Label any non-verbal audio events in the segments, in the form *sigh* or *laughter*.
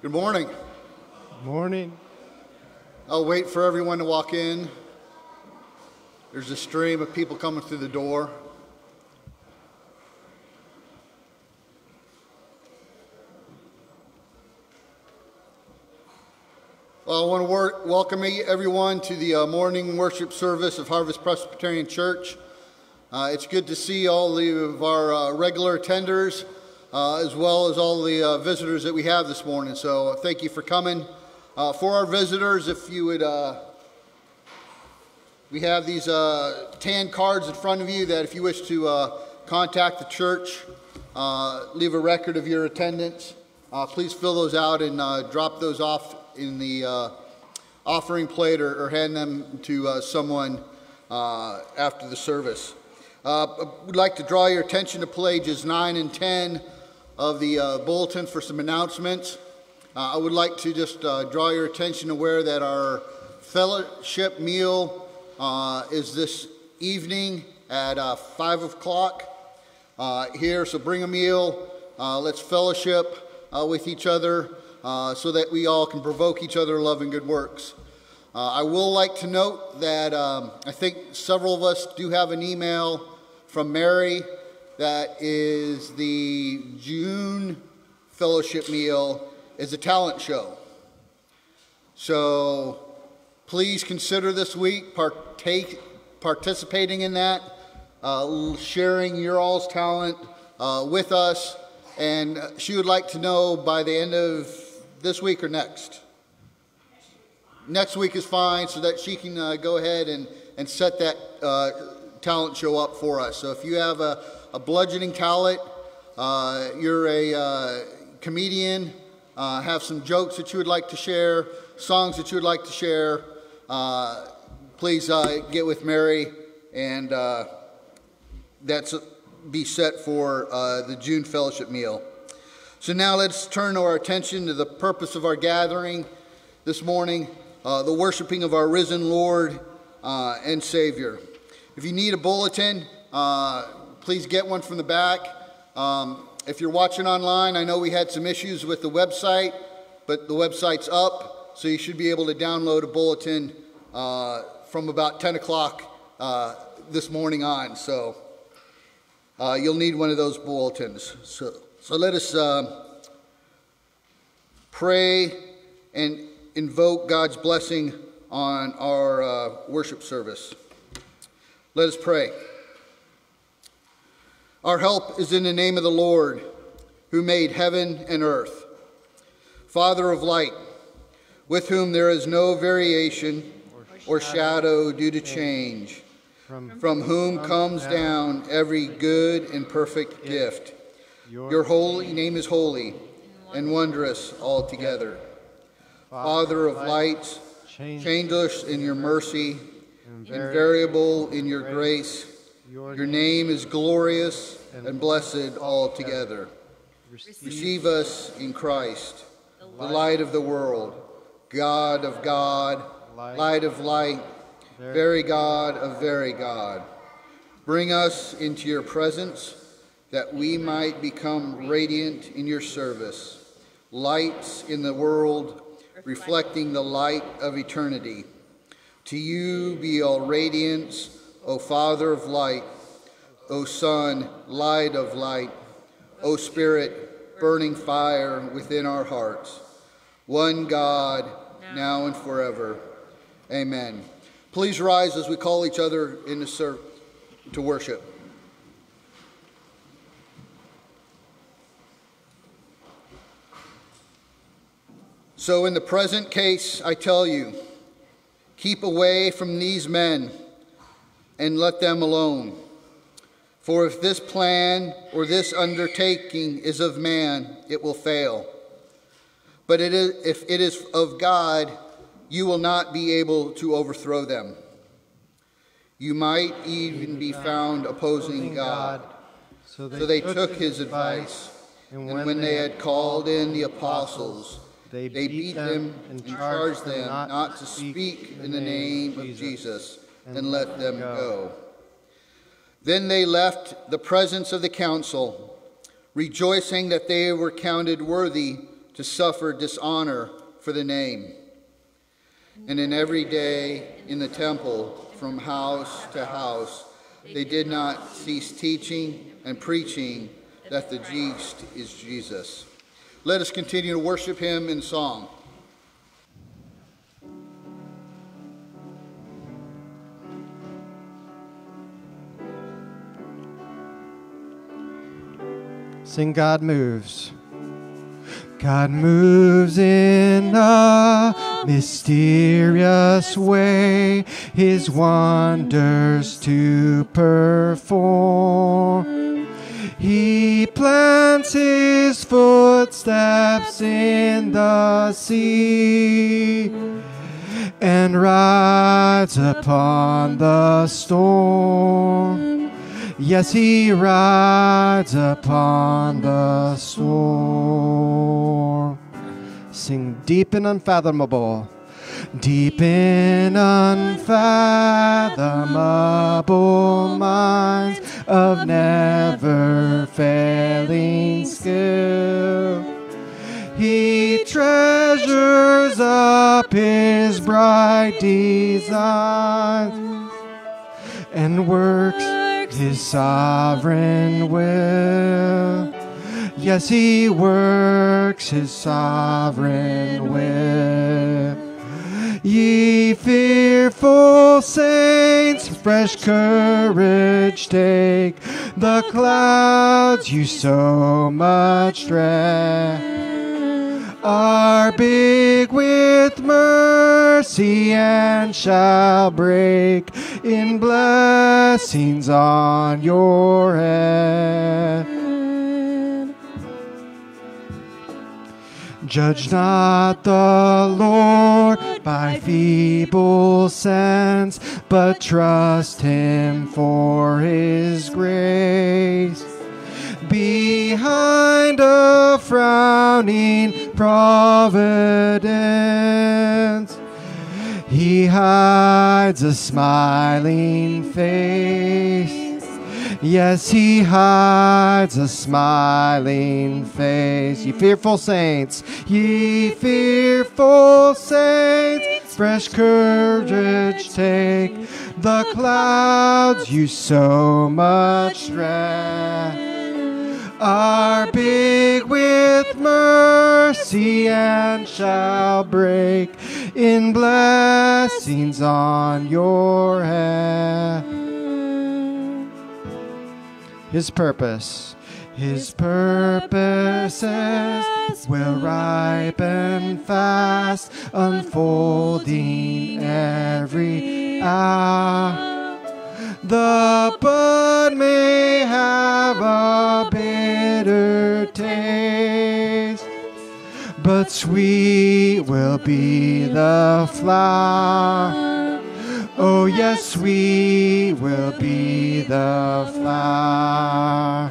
Good morning. Morning. I'll wait for everyone to walk in. There's a stream of people coming through the door. Well, I want to wor- welcome everyone to the uh, morning worship service of Harvest Presbyterian Church. Uh, it's good to see all of our uh, regular attenders, as well as all the uh, visitors that we have this morning. So, thank you for coming. Uh, for our visitors, if you would, we have these tan cards in front of you that if you wish to contact the church, leave a record of your attendance, please fill those out and drop those off in the uh, offering plate or, or, hand them to uh, someone uh, after the service. Uh, would like to draw your attention to pages 9 and 10 of the uh, bulletin for some announcements. Uh, I would like to just draw your attention to where that our fellowship meal is this evening at 5 o'clock here. So bring a meal. let's fellowship with each other uh, so that we all can provoke each other love and good works. Uh, I will like to note that um, I think several of us do have an email from Mary that is the June fellowship meal is a talent show. So please consider this week partake, participating in that, uh, sharing your all's talent uh, with us. And she would like to know by the end of this week or next? Next week is fine so that she can uh, go ahead and, and set that uh, talent show up for us. So if you have a, a bludgeoning talent, uh, you're a uh, comedian, uh, have some jokes that you would like to share, songs that you would like to share, uh, please get with Mary and that's be set for the June fellowship meal. So now let's turn our attention to the purpose of our gathering this morning uh, the worshiping of our risen Lord uh, and Savior. If you need a bulletin, uh, please get one from the back. Um, if you're watching online, I know we had some issues with the website, but the website's up, so you should be able to download a bulletin uh, from about 10 o'clock uh, this morning on. So uh, you'll need one of those bulletins. So. So let us uh, pray and invoke God's blessing on our uh, worship service. Let us pray. Our help is in the name of the Lord, who made heaven and earth. Father of light, with whom there is no variation or shadow due to change, from whom comes down every good and perfect gift. Your holy name is holy and wondrous altogether. Father of lights, changeless in your mercy, invariable in your grace, your name is glorious and blessed altogether. Receive us in Christ, the light of the world, God of God, light of light, very God of very God. Bring us into your presence that we might become radiant in your service, lights in the world, reflecting the light of eternity. To you be all radiance, O Father of light, O Son, light of light, O Spirit, burning fire within our hearts. One God, now and forever. Amen. Please rise as we call each other into ser- to worship. So, in the present case, I tell you, keep away from these men and let them alone. For if this plan or this undertaking is of man, it will fail. But it is, if it is of God, you will not be able to overthrow them. You might even be found opposing God. So they took his advice, and when they had called in the apostles, they, they beat, them and charged them not, not to speak in the name of Jesus and let them go. Then they left the presence of the council, rejoicing that they were counted worthy to suffer dishonor for the name. And in every day in the temple, from house to house, they did not cease teaching and preaching that the Christ is Jesus. Let us continue to worship him in song. Sing God moves. God moves in a mysterious way, his wonders to perform. He plants his footsteps in the sea and rides upon the storm. Yes, he rides upon the storm. Sing deep and unfathomable. Deep in unfathomable minds of never failing skill. He treasures up his bright designs and works his sovereign will. Yes, he works his sovereign will. Ye fearful saints, fresh courage take. The clouds you so much dread are big with mercy and shall break in blessings on your head. Judge not the Lord by feeble sense, but trust him for his grace behind a frowning providence. He hides a smiling face. Yes, he hides a smiling face. Ye fearful saints, ye fearful saints, fresh courage take. The clouds you so much dread are big with mercy and shall break in blessings on your head. His purpose. His purposes will ripen fast, unfolding every hour. The bud may have a bitter taste, but sweet will be the flower. Oh, yes, sweet will be the flower.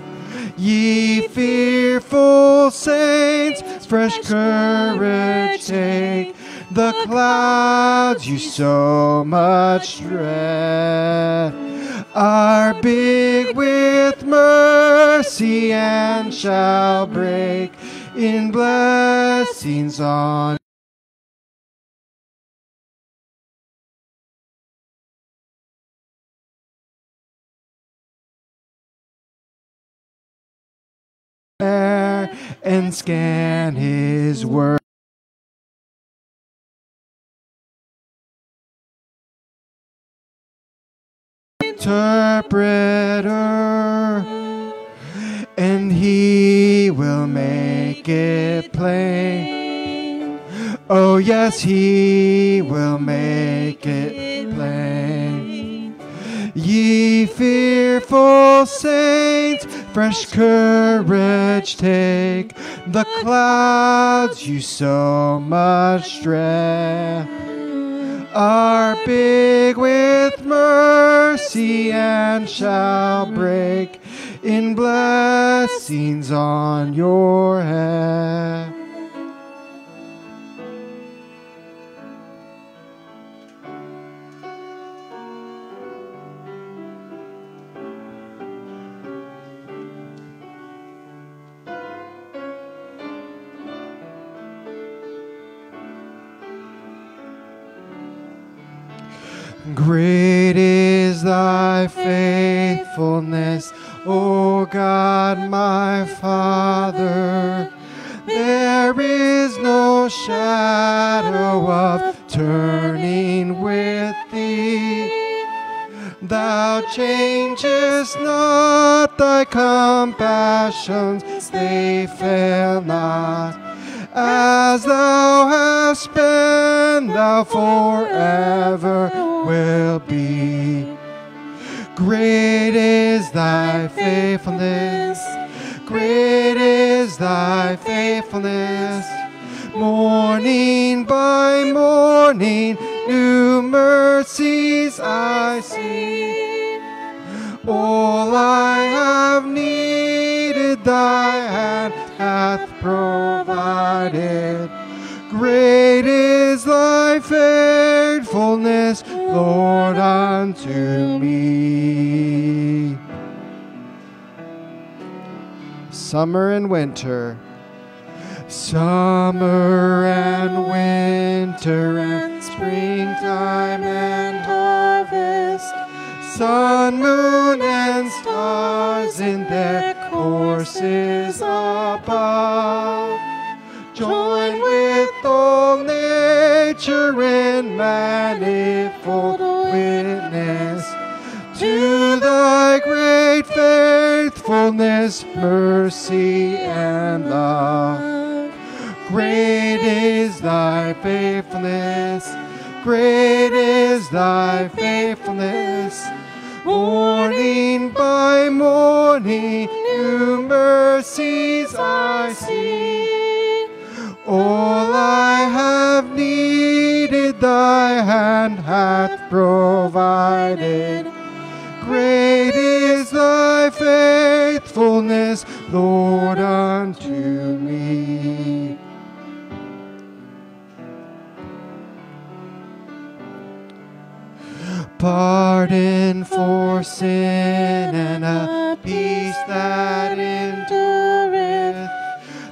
Ye fearful saints, fresh courage take. The clouds you so much dread are big with mercy and shall break in blessings on and scan his word. Interpreter, and he will make it plain. Oh, yes, he will make it plain. Ye fearful saints, fresh courage take. The clouds you so much dread are big with mercy and shall break in blessings on your head. Of turning with thee. Thou changest not thy compassions, they fail not. As thou hast been, thou forever will be. Great is thy faithfulness, great is thy faithfulness. Morning by morning, new mercies I see. All I have needed, thy hand hath provided. Great is thy faithfulness, Lord, unto me. Summer and winter, summer and winter, and springtime and harvest, sun, moon, and stars in their courses above. Join with all nature in manifold witness to thy great faithfulness, mercy, and love. Great is thy faithfulness, great is thy faithfulness. Morning by morning, new mercies I see. All I have needed, thy hand hath provided. Great is thy faithfulness, Lord, unto Pardon for sin and a peace that endureth.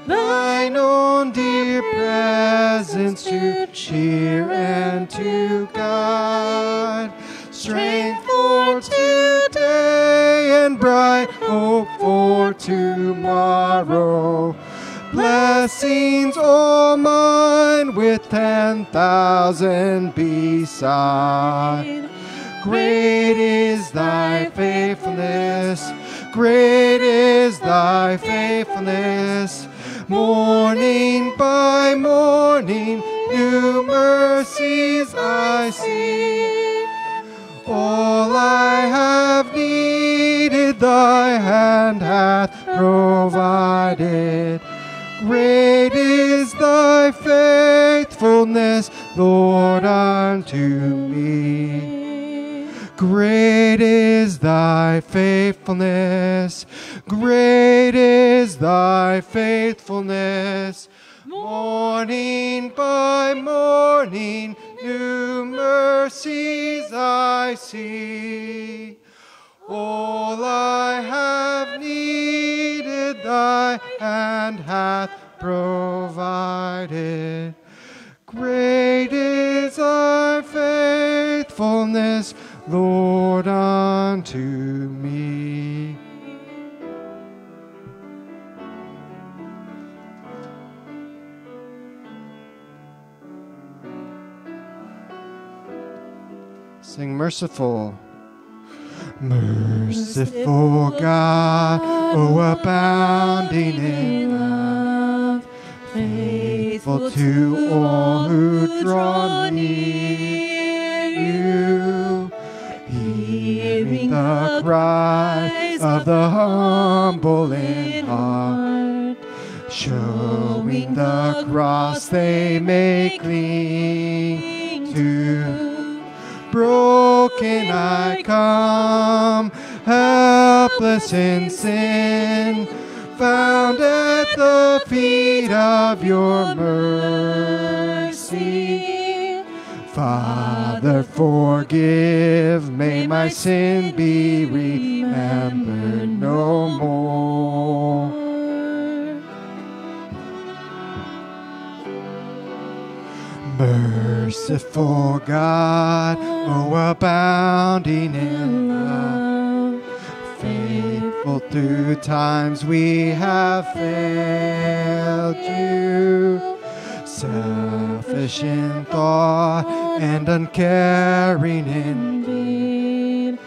Thine own dear presence to cheer and to guide. Strength for today and bright hope for tomorrow. Blessings all mine with ten thousand beside. Great is thy faithfulness, great is thy faithfulness. Morning by morning, new mercies I see. All I have needed, thy hand hath provided. Great is thy faithfulness, Lord, unto me. Great is thy faithfulness, great is thy faithfulness. Morning by morning, new mercies I see. All I have needed, thy hand hath provided. Great is thy faithfulness, Lord, unto me. Sing merciful. Merciful God, O abounding in love, faithful to all who draw near the cries of the humble in heart, showing the cross they may cling to. Broken I come, helpless in sin, found at the feet of your mercy. Father, forgive, may my sin be remembered no more. Merciful God, oh, abounding in love. Faithful through times we have failed you. Selfish in thought and uncaring in deed.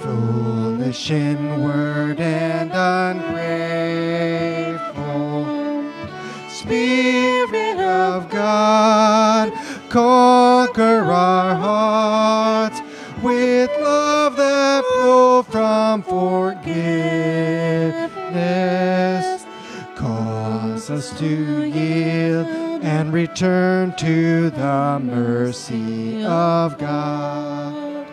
Foolish in word and ungrateful. Spirit of God, conquer our hearts with love that flow from forgiveness. Cause us to yield and return to the mercy of God.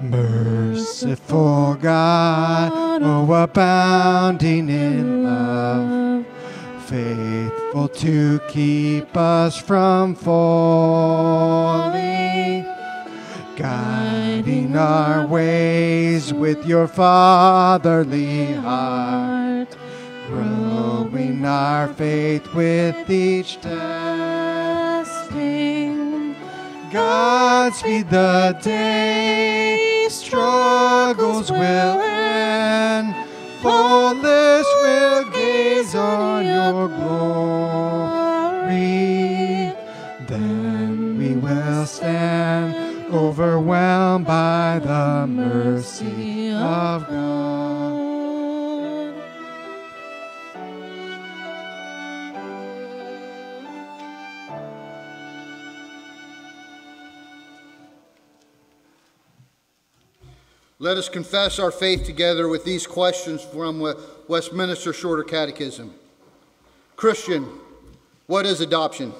Merciful God, oh abounding in love, faithful to keep us from falling, guiding our ways with your fatherly heart, growing our faith with each testing. God speed the day struggles will end. Faultless will gaze on your glory. Then we will stand overwhelmed by the mercy of God. Let us confess our faith together with these questions from Westminster Shorter Catechism. Christian, what is adoption?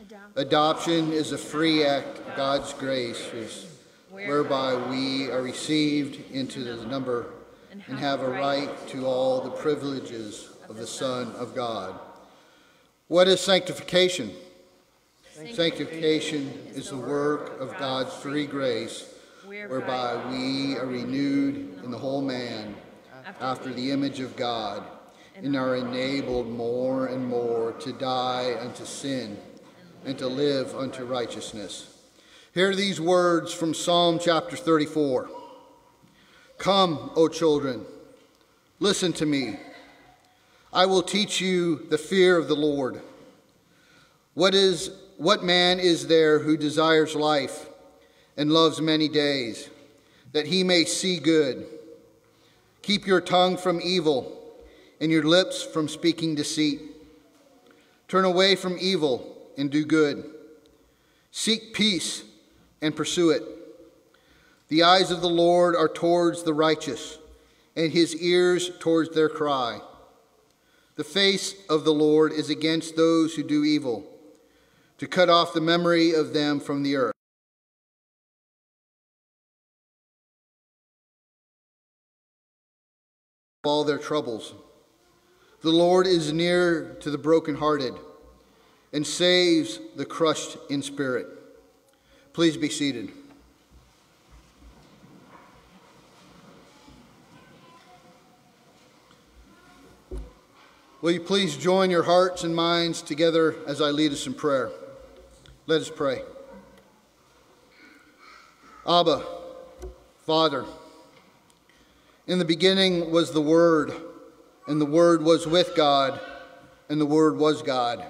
Adoption, adoption is a free act of God's grace, is whereby we are received into the number and have a right to all the privileges of the Son of God. What is sanctification? Sanctification is the work of God's free grace whereby we are renewed in the whole man after the image of God and are enabled more and more to die unto sin and to live unto righteousness. Hear these words from Psalm chapter 34. Come, O children, listen to me. I will teach you the fear of the Lord. What is what man is there who desires life and loves many days, that he may see good. Keep your tongue from evil and your lips from speaking deceit. Turn away from evil and do good. Seek peace and pursue it. The eyes of the Lord are towards the righteous, and his ears towards their cry. The face of the Lord is against those who do evil, to cut off the memory of them from the earth. all their troubles. The Lord is near to the brokenhearted and saves the crushed in spirit. Please be seated. Will you please join your hearts and minds together as I lead us in prayer? Let us pray. Abba, Father, in the beginning was the Word, and the Word was with God, and the Word was God.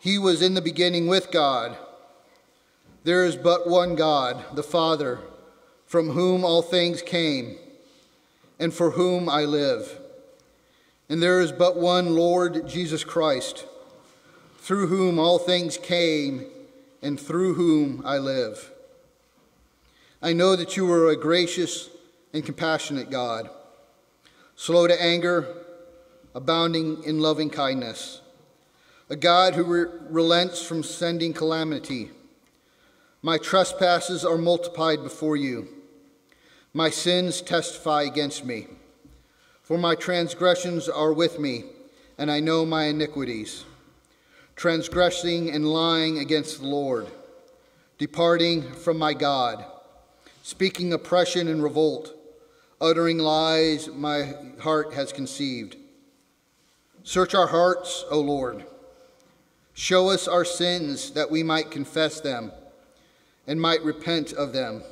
He was in the beginning with God. There is but one God, the Father, from whom all things came, and for whom I live. And there is but one Lord Jesus Christ, through whom all things came, and through whom I live. I know that you are a gracious and compassionate God, slow to anger, abounding in loving kindness, a God who re relents from sending calamity. My trespasses are multiplied before you. My sins testify against me. For my transgressions are with me, and I know my iniquities. Transgressing and lying against the Lord, departing from my God, speaking oppression and revolt uttering lies my heart has conceived. Search our hearts, O Lord. Show us our sins that we might confess them and might repent of them.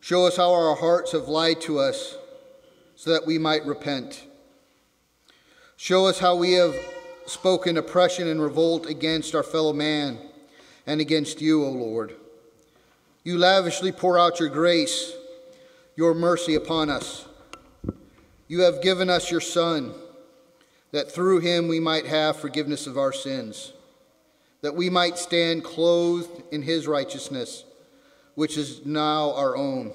Show us how our hearts have lied to us so that we might repent. Show us how we have spoken oppression and revolt against our fellow man and against you, O Lord. You lavishly pour out your grace, your mercy upon us. You have given us your Son, that through him we might have forgiveness of our sins, that we might stand clothed in his righteousness, which is now our own.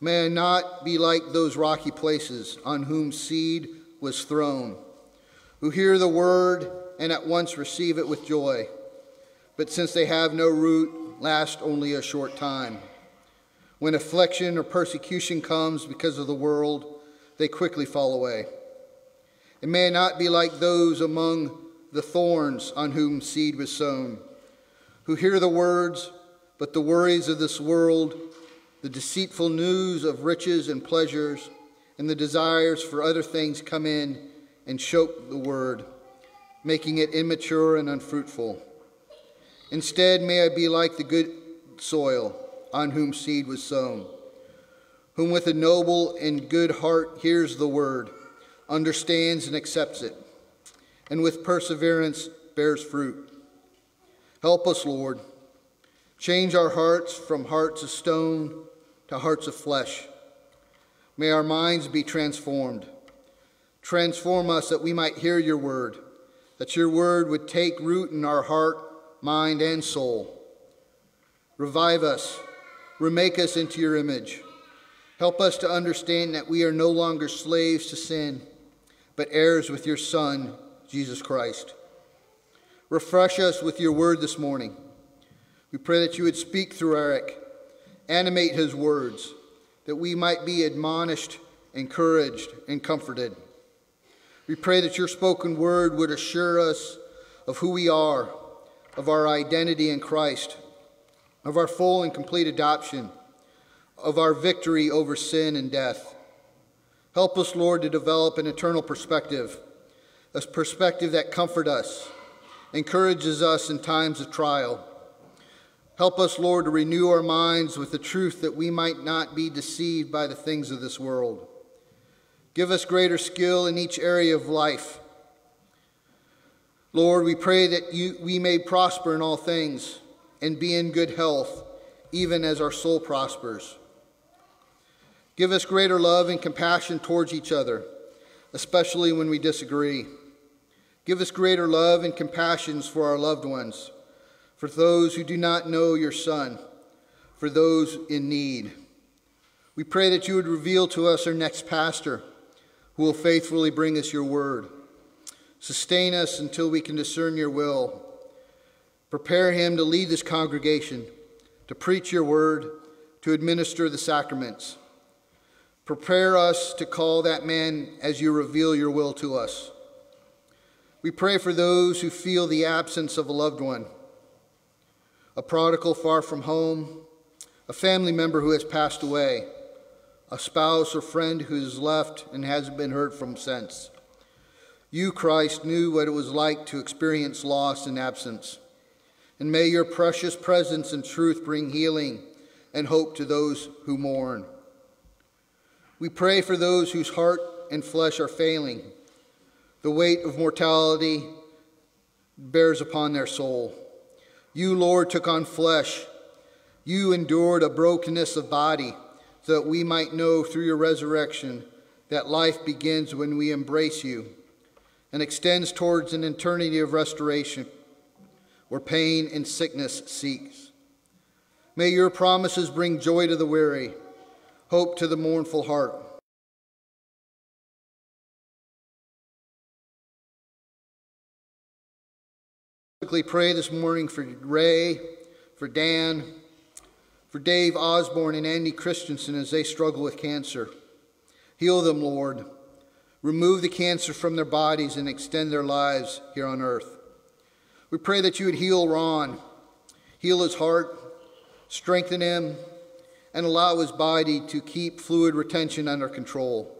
May I not be like those rocky places on whom seed was thrown, who hear the word and at once receive it with joy, but since they have no root, last only a short time. When affliction or persecution comes because of the world, they quickly fall away. It may not be like those among the thorns on whom seed was sown, who hear the words, but the worries of this world, the deceitful news of riches and pleasures, and the desires for other things come in and choke the word, making it immature and unfruitful. Instead, may I be like the good soil on whom seed was sown, whom with a noble and good heart hears the word, understands and accepts it, and with perseverance bears fruit. Help us, Lord. Change our hearts from hearts of stone to hearts of flesh. May our minds be transformed. Transform us that we might hear your word, that your word would take root in our heart mind, and soul. Revive us, remake us into your image. Help us to understand that we are no longer slaves to sin, but heirs with your Son, Jesus Christ. Refresh us with your word this morning. We pray that you would speak through Eric, animate his words, that we might be admonished, encouraged, and comforted. We pray that your spoken word would assure us of who we are of our identity in Christ, of our full and complete adoption, of our victory over sin and death. Help us, Lord, to develop an eternal perspective, a perspective that comforts us, encourages us in times of trial. Help us, Lord, to renew our minds with the truth that we might not be deceived by the things of this world. Give us greater skill in each area of life Lord, we pray that you, we may prosper in all things and be in good health, even as our soul prospers. Give us greater love and compassion towards each other, especially when we disagree. Give us greater love and compassions for our loved ones, for those who do not know your Son, for those in need. We pray that you would reveal to us our next pastor who will faithfully bring us your word. Sustain us until we can discern your will. Prepare him to lead this congregation, to preach your word, to administer the sacraments. Prepare us to call that man as you reveal your will to us. We pray for those who feel the absence of a loved one, a prodigal far from home, a family member who has passed away, a spouse or friend who has left and hasn't been heard from since. You, Christ, knew what it was like to experience loss and absence. And may your precious presence and truth bring healing and hope to those who mourn. We pray for those whose heart and flesh are failing. The weight of mortality bears upon their soul. You, Lord, took on flesh. You endured a brokenness of body so that we might know through your resurrection that life begins when we embrace you and extends towards an eternity of restoration where pain and sickness cease. May your promises bring joy to the weary, hope to the mournful heart. Quickly pray this morning for Ray, for Dan, for Dave Osborne and Andy Christensen as they struggle with cancer. Heal them, Lord. Remove the cancer from their bodies and extend their lives here on earth. We pray that you would heal Ron, heal his heart, strengthen him, and allow his body to keep fluid retention under control.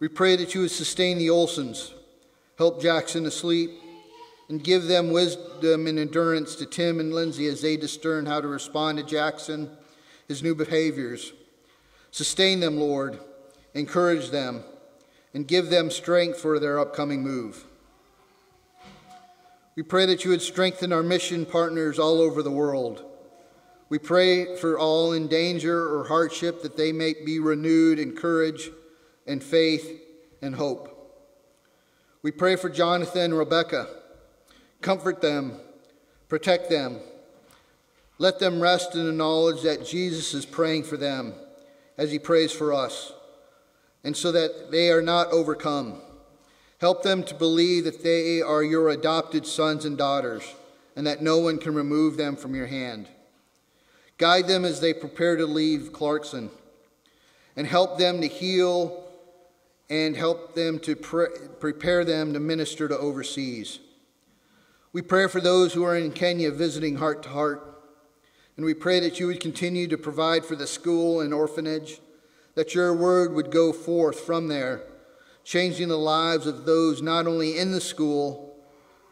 We pray that you would sustain the Olsons, help Jackson to sleep, and give them wisdom and endurance to Tim and Lindsay as they discern how to respond to Jackson, his new behaviors. Sustain them, Lord, encourage them, and give them strength for their upcoming move. We pray that you would strengthen our mission partners all over the world. We pray for all in danger or hardship that they may be renewed in courage and faith and hope. We pray for Jonathan and Rebecca. Comfort them, protect them. Let them rest in the knowledge that Jesus is praying for them as he prays for us, and so that they are not overcome. Help them to believe that they are your adopted sons and daughters, and that no one can remove them from your hand. Guide them as they prepare to leave Clarkson, and help them to heal and help them to pre- prepare them to minister to overseas. We pray for those who are in Kenya visiting heart to heart, and we pray that you would continue to provide for the school and orphanage, that your word would go forth from there, changing the lives of those not only in the school,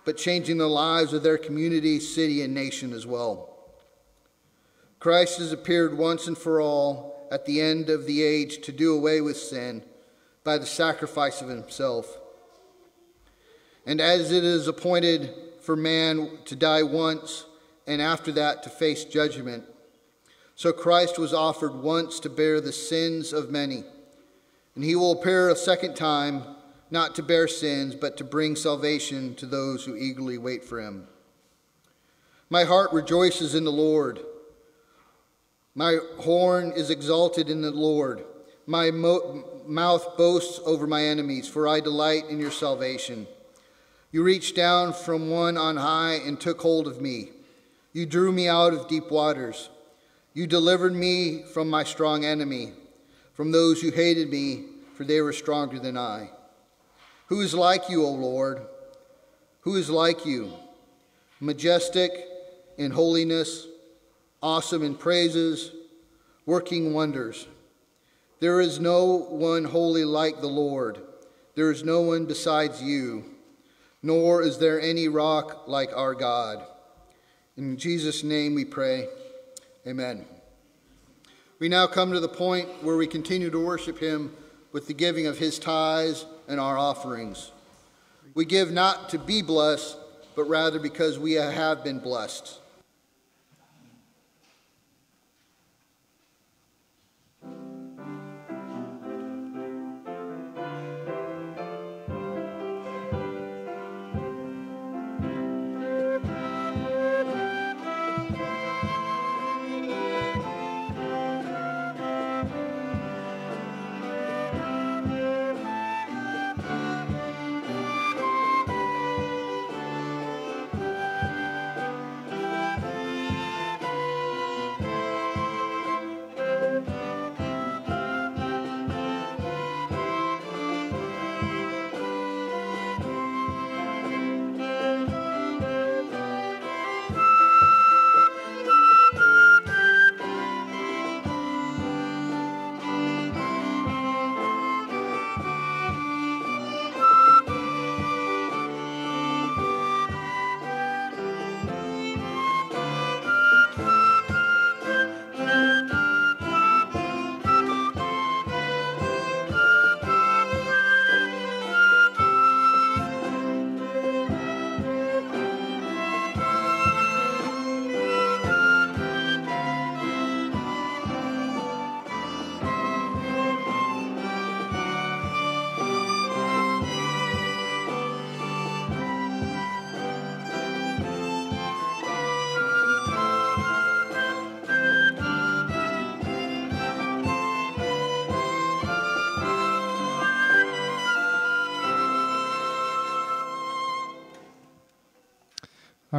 but changing the lives of their community, city, and nation as well. Christ has appeared once and for all at the end of the age to do away with sin by the sacrifice of himself. And as it is appointed for man to die once and after that to face judgment, so Christ was offered once to bear the sins of many. And he will appear a second time, not to bear sins, but to bring salvation to those who eagerly wait for him. My heart rejoices in the Lord. My horn is exalted in the Lord. My mo- mouth boasts over my enemies, for I delight in your salvation. You reached down from one on high and took hold of me. You drew me out of deep waters. You delivered me from my strong enemy, from those who hated me, for they were stronger than I. Who is like you, O Lord? Who is like you? Majestic in holiness awesome in praises, working wonders. There is no one holy like the Lord. There is no one besides you, nor is there any rock like our God. In Jesus' name we pray. Amen. We now come to the point where we continue to worship Him with the giving of His tithes and our offerings. We give not to be blessed, but rather because we have been blessed.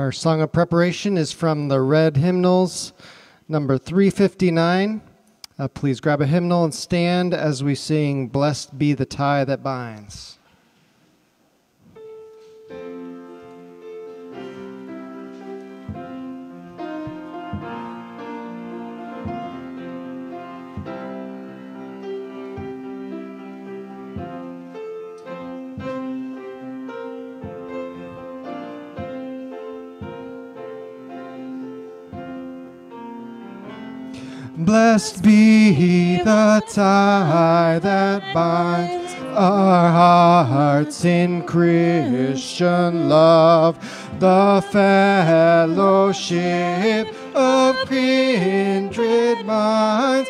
Our song of preparation is from the Red Hymnals, number 359. Uh, please grab a hymnal and stand as we sing, Blessed be the tie that binds. Blessed be the tie that binds our hearts in Christian love, the fellowship of kindred minds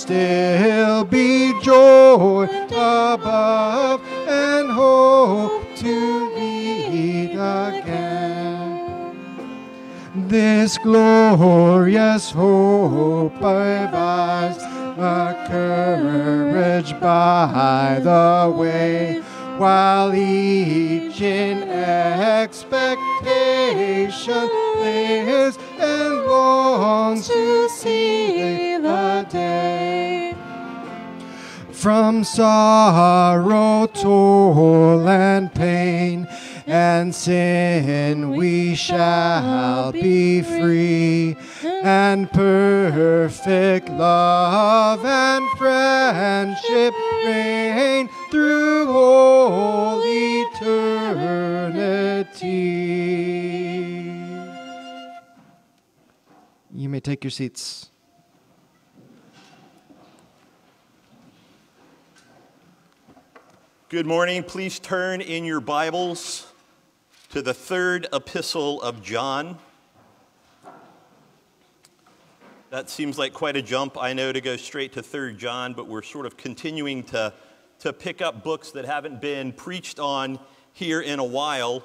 still be joy above and hope to meet again. This glorious hope provides a courage by the way, while each in expectation lives and longs to see From sorrow, toil, and pain, and sin we shall be free, and perfect love and friendship reign through all eternity. You may take your seats. Good morning. Please turn in your Bibles to the third epistle of John. That seems like quite a jump, I know, to go straight to third John, but we're sort of continuing to, to pick up books that haven't been preached on here in a while.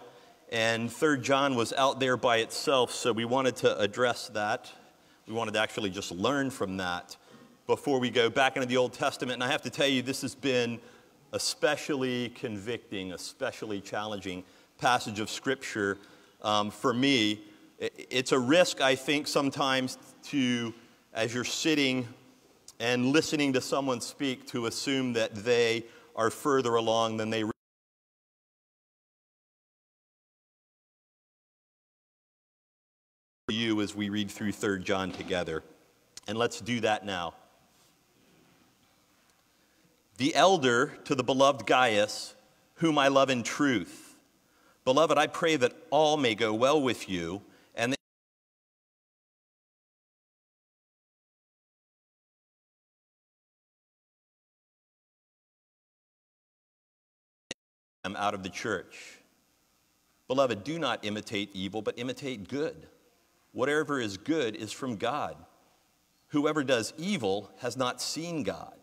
And third John was out there by itself, so we wanted to address that. We wanted to actually just learn from that before we go back into the Old Testament. And I have to tell you, this has been especially convicting, especially challenging passage of Scripture um, for me. It's a risk, I think, sometimes to, as you're sitting and listening to someone speak, to assume that they are further along than they really you as we read through 3 John together. And let's do that now. The elder to the beloved Gaius, whom I love in truth. Beloved, I pray that all may go well with you and that out of the church. Beloved, do not imitate evil, but imitate good. Whatever is good is from God. Whoever does evil has not seen God.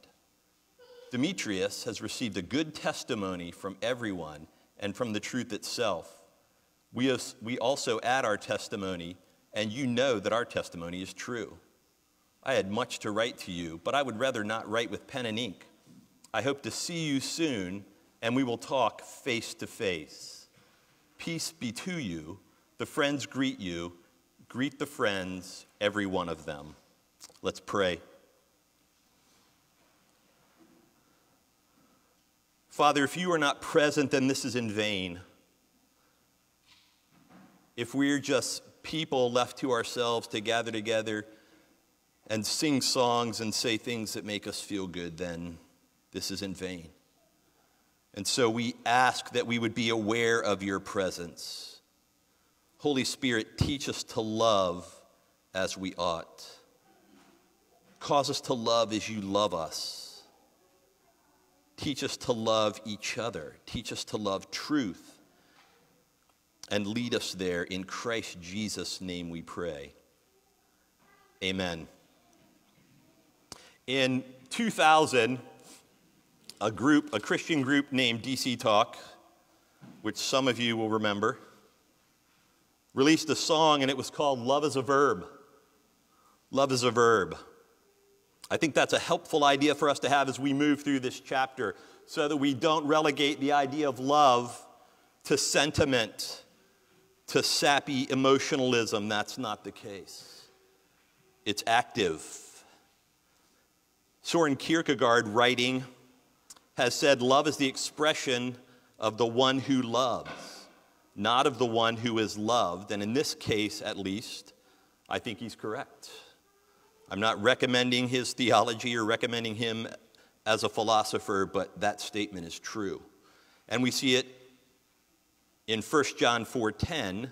Demetrius has received a good testimony from everyone and from the truth itself. We, we also add our testimony, and you know that our testimony is true. I had much to write to you, but I would rather not write with pen and ink. I hope to see you soon, and we will talk face to face. Peace be to you. The friends greet you. Greet the friends, every one of them. Let's pray. Father, if you are not present, then this is in vain. If we're just people left to ourselves to gather together and sing songs and say things that make us feel good, then this is in vain. And so we ask that we would be aware of your presence. Holy Spirit, teach us to love as we ought. Cause us to love as you love us. Teach us to love each other. Teach us to love truth. And lead us there in Christ Jesus' name we pray. Amen. In 2000, a group, a Christian group named DC Talk, which some of you will remember, released a song and it was called Love is a Verb. Love is a verb. I think that's a helpful idea for us to have as we move through this chapter so that we don't relegate the idea of love to sentiment, to sappy emotionalism. That's not the case. It's active. Soren Kierkegaard, writing, has said love is the expression of the one who loves, not of the one who is loved. And in this case, at least, I think he's correct. I'm not recommending his theology or recommending him as a philosopher, but that statement is true. And we see it in 1 John 4:10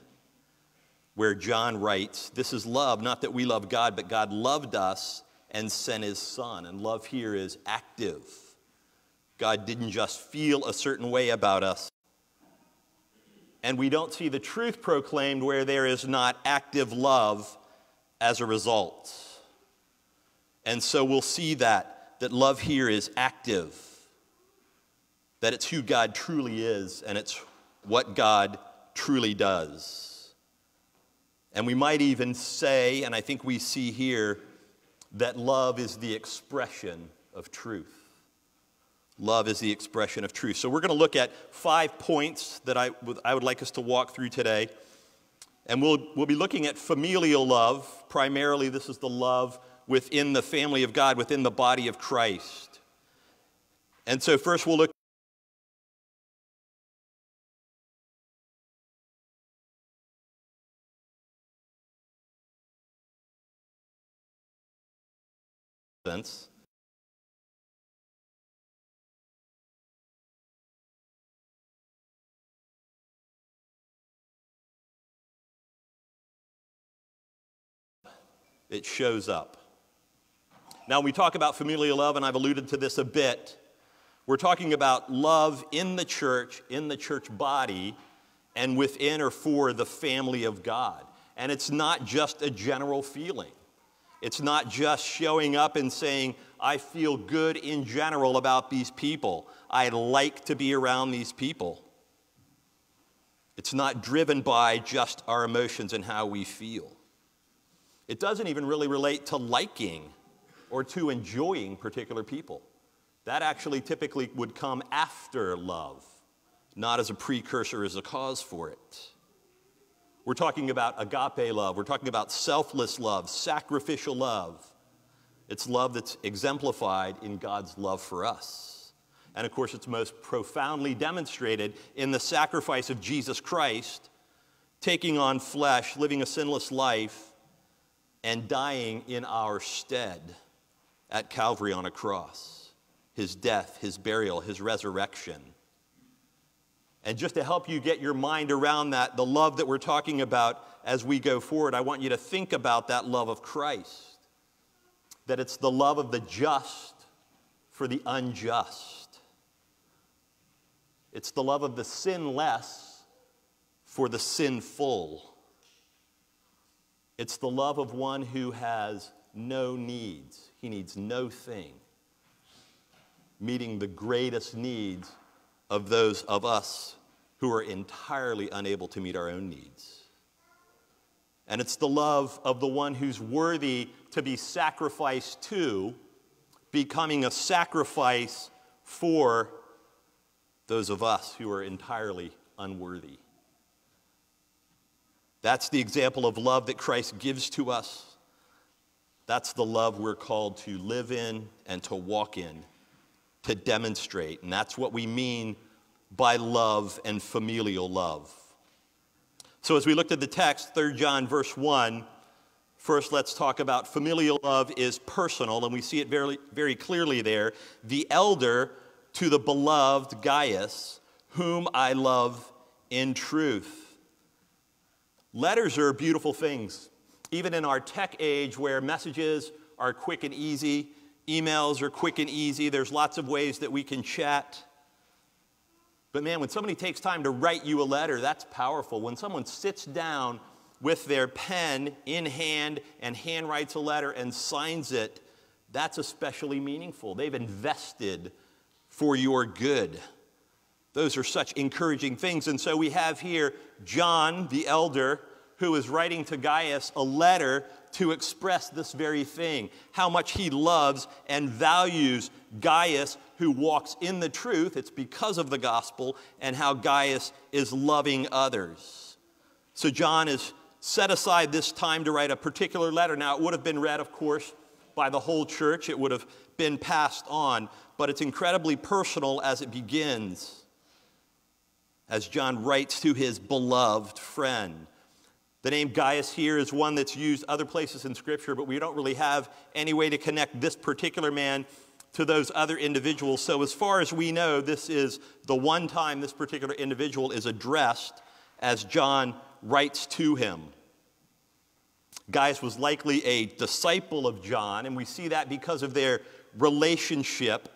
where John writes, "This is love, not that we love God, but God loved us and sent his son." And love here is active. God didn't just feel a certain way about us. And we don't see the truth proclaimed where there is not active love as a result. And so we'll see that, that love here is active, that it's who God truly is, and it's what God truly does. And we might even say, and I think we see here, that love is the expression of truth. Love is the expression of truth. So we're going to look at five points that I, I would like us to walk through today. And we'll, we'll be looking at familial love. Primarily, this is the love within the family of God, within the body of Christ. And so, first, we'll look. It shows up. Now, when we talk about familial love, and I've alluded to this a bit, we're talking about love in the church, in the church body, and within or for the family of God. And it's not just a general feeling. It's not just showing up and saying, I feel good in general about these people. I like to be around these people. It's not driven by just our emotions and how we feel. It doesn't even really relate to liking or to enjoying particular people. That actually typically would come after love, not as a precursor, as a cause for it. We're talking about agape love, we're talking about selfless love, sacrificial love. It's love that's exemplified in God's love for us. And of course, it's most profoundly demonstrated in the sacrifice of Jesus Christ, taking on flesh, living a sinless life, and dying in our stead at Calvary on a cross his death, his burial, his resurrection. And just to help you get your mind around that, the love that we're talking about as we go forward, I want you to think about that love of Christ. That it's the love of the just for the unjust. It's the love of the sinless for the sinful. It's the love of one who has no needs he needs no thing, meeting the greatest needs of those of us who are entirely unable to meet our own needs. And it's the love of the one who's worthy to be sacrificed to, becoming a sacrifice for those of us who are entirely unworthy. That's the example of love that Christ gives to us. That's the love we're called to live in and to walk in, to demonstrate. And that's what we mean by love and familial love. So, as we looked at the text, 3 John, verse 1, first let's talk about familial love is personal, and we see it very, very clearly there. The elder to the beloved Gaius, whom I love in truth. Letters are beautiful things. Even in our tech age where messages are quick and easy, emails are quick and easy, there's lots of ways that we can chat. But man, when somebody takes time to write you a letter, that's powerful. When someone sits down with their pen in hand and handwrites a letter and signs it, that's especially meaningful. They've invested for your good. Those are such encouraging things. And so we have here John, the elder, who is writing to Gaius a letter to express this very thing how much he loves and values Gaius, who walks in the truth. It's because of the gospel, and how Gaius is loving others. So John has set aside this time to write a particular letter. Now, it would have been read, of course, by the whole church, it would have been passed on, but it's incredibly personal as it begins, as John writes to his beloved friend. The name Gaius here is one that's used other places in Scripture, but we don't really have any way to connect this particular man to those other individuals. So, as far as we know, this is the one time this particular individual is addressed as John writes to him. Gaius was likely a disciple of John, and we see that because of their relationship.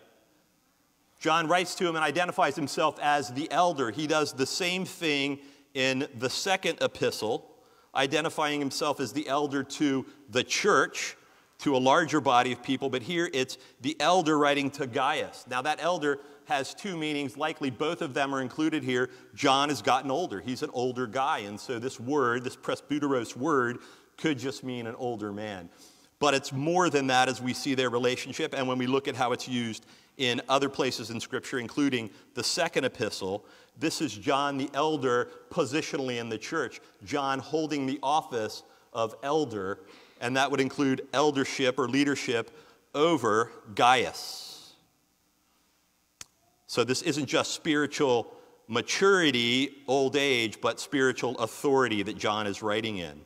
John writes to him and identifies himself as the elder. He does the same thing in the second epistle identifying himself as the elder to the church, to a larger body of people, but here it's the elder writing to Gaius. Now, that elder has two meanings. Likely both of them are included here. John has gotten older, he's an older guy, and so this word, this presbyteros word, could just mean an older man. But it's more than that as we see their relationship, and when we look at how it's used in other places in Scripture, including the second epistle. This is John the elder positionally in the church, John holding the office of elder, and that would include eldership or leadership over Gaius. So this isn't just spiritual maturity, old age, but spiritual authority that John is writing in.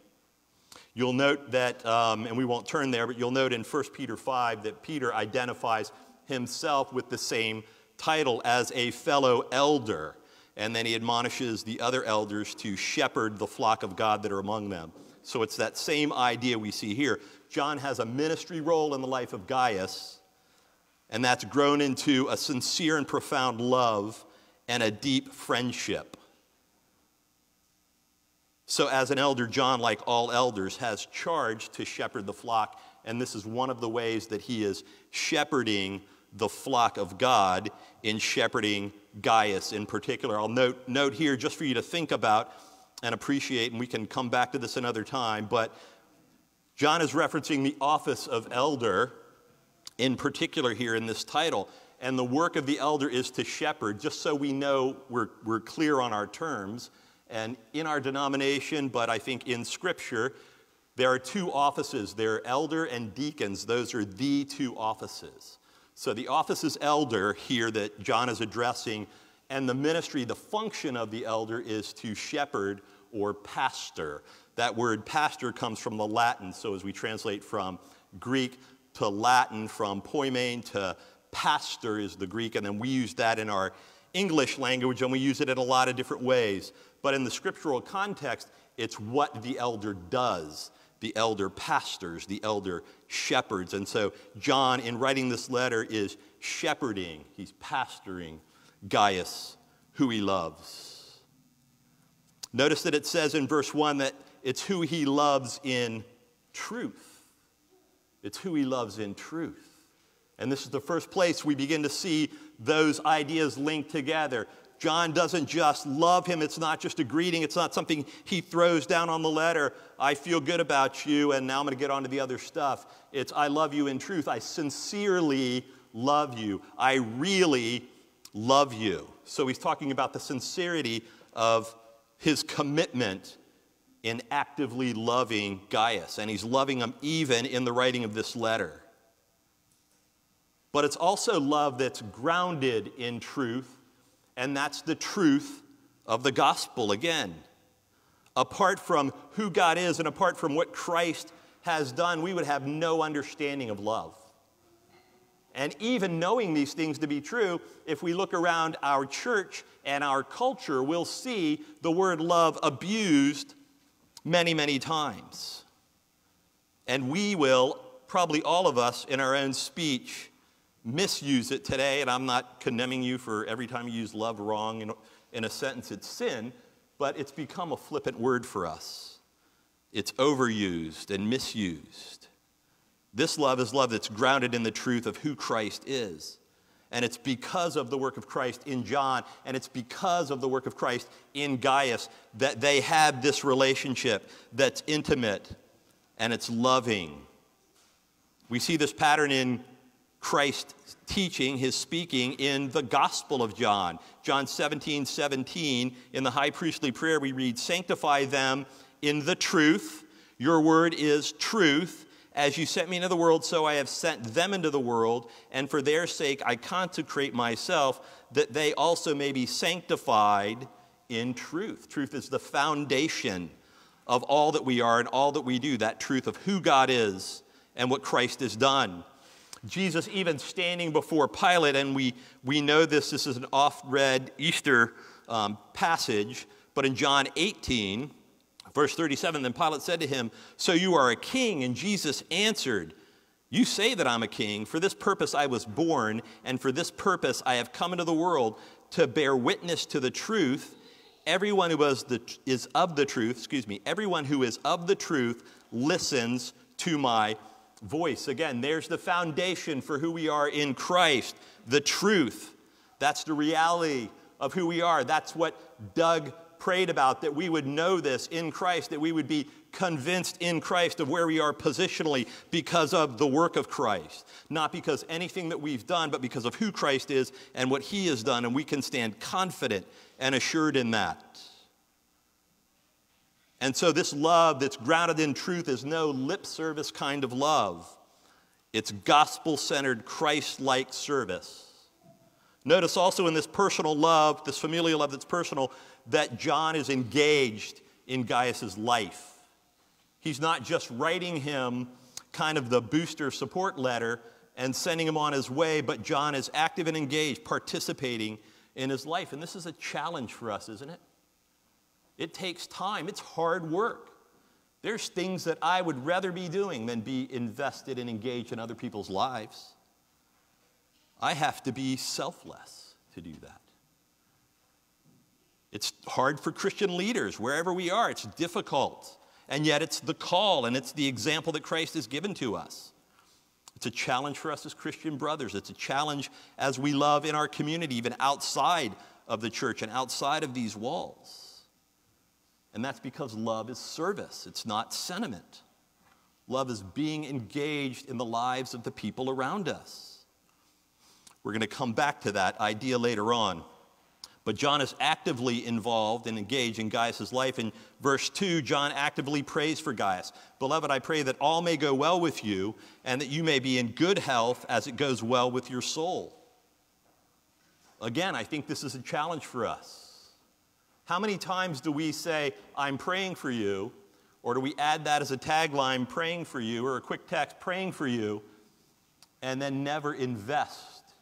You'll note that, um, and we won't turn there, but you'll note in 1 Peter 5 that Peter identifies himself with the same title as a fellow elder. And then he admonishes the other elders to shepherd the flock of God that are among them. So it's that same idea we see here. John has a ministry role in the life of Gaius, and that's grown into a sincere and profound love and a deep friendship. So, as an elder, John, like all elders, has charge to shepherd the flock, and this is one of the ways that he is shepherding the flock of God in shepherding Gaius in particular. I'll note, note here just for you to think about and appreciate, and we can come back to this another time, but John is referencing the office of elder in particular here in this title. And the work of the elder is to shepherd, just so we know we're, we're clear on our terms. And in our denomination, but I think in Scripture, there are two offices there are elder and deacons. Those are the two offices. So the office is elder here that John is addressing, and the ministry, the function of the elder is to shepherd or pastor. That word pastor comes from the Latin, so as we translate from Greek to Latin, from poimen to pastor is the Greek, and then we use that in our English language, and we use it in a lot of different ways. But in the scriptural context, it's what the elder does the elder pastors, the elder shepherds. And so, John, in writing this letter, is shepherding, he's pastoring Gaius, who he loves. Notice that it says in verse 1 that it's who he loves in truth. It's who he loves in truth. And this is the first place we begin to see those ideas linked together. John doesn't just love him. It's not just a greeting. It's not something he throws down on the letter. I feel good about you, and now I'm going to get on to the other stuff. It's, I love you in truth. I sincerely love you. I really love you. So he's talking about the sincerity of his commitment in actively loving Gaius, and he's loving him even in the writing of this letter. But it's also love that's grounded in truth and that's the truth of the gospel again. Apart from who God is and apart from what Christ has done, we would have no understanding of love. And even knowing these things to be true, if we look around our church and our culture, we'll see the word love abused many, many times. And we will, probably all of us in our own speech, misuse it today, and I'm not condemning you for every time you use love wrong in, in a sentence, it's sin, but it's become a flippant word for us. it's overused and misused. This love is love that's grounded in the truth of who Christ is. And it's because of the work of Christ in John, and it's because of the work of Christ in Gaius that they have this relationship that's intimate and it's loving. We see this pattern in Christ's teaching, his speaking in the Gospel of John. John 17, 17, in the high priestly prayer, we read, Sanctify them in the truth. Your word is truth. As you sent me into the world, so I have sent them into the world, and for their sake I consecrate myself, that they also may be sanctified in truth. Truth is the foundation of all that we are and all that we do, that truth of who God is and what Christ has done. Jesus, even standing before Pilate, and we, we know this, this is an oft read Easter um, passage, but in John 18, Verse 37 Then Pilate said to him, So you are a king? And Jesus answered, You say that I'm a king. For this purpose I was born, and for this purpose I have come into the world to bear witness to the truth. Everyone who is, the, is of the truth, excuse me, everyone who is of the truth listens to my voice. Again, there's the foundation for who we are in Christ, the truth. That's the reality of who we are. That's what Doug prayed about that we would know this in Christ, that we would be convinced in Christ of where we are positionally because of the work of Christ. Not because anything that we've done, but because of who Christ is and what he has done, and we can stand confident and assured in that. And so, this love that's grounded in truth is no lip service kind of love. It's gospel centered, Christ like service. Notice also in this personal love, this familial love that's personal, that John is engaged in Gaius's life. He's not just writing him kind of the booster support letter and sending him on his way, but John is active and engaged, participating in his life. And this is a challenge for us, isn't it? It takes time, it's hard work. There's things that I would rather be doing than be invested and engaged in other people's lives. I have to be selfless to do that. It's hard for Christian leaders, wherever we are, it's difficult. And yet it's the call and it's the example that Christ has given to us. It's a challenge for us as Christian brothers. It's a challenge as we love in our community, even outside of the church and outside of these walls. And that's because love is service, it's not sentiment. Love is being engaged in the lives of the people around us. We're going to come back to that idea later on. But John is actively involved and engaged in Gaius' life. In verse 2, John actively prays for Gaius. Beloved, I pray that all may go well with you and that you may be in good health as it goes well with your soul. Again, I think this is a challenge for us. How many times do we say, I'm praying for you, or do we add that as a tagline, praying for you, or a quick text, praying for you, and then never invest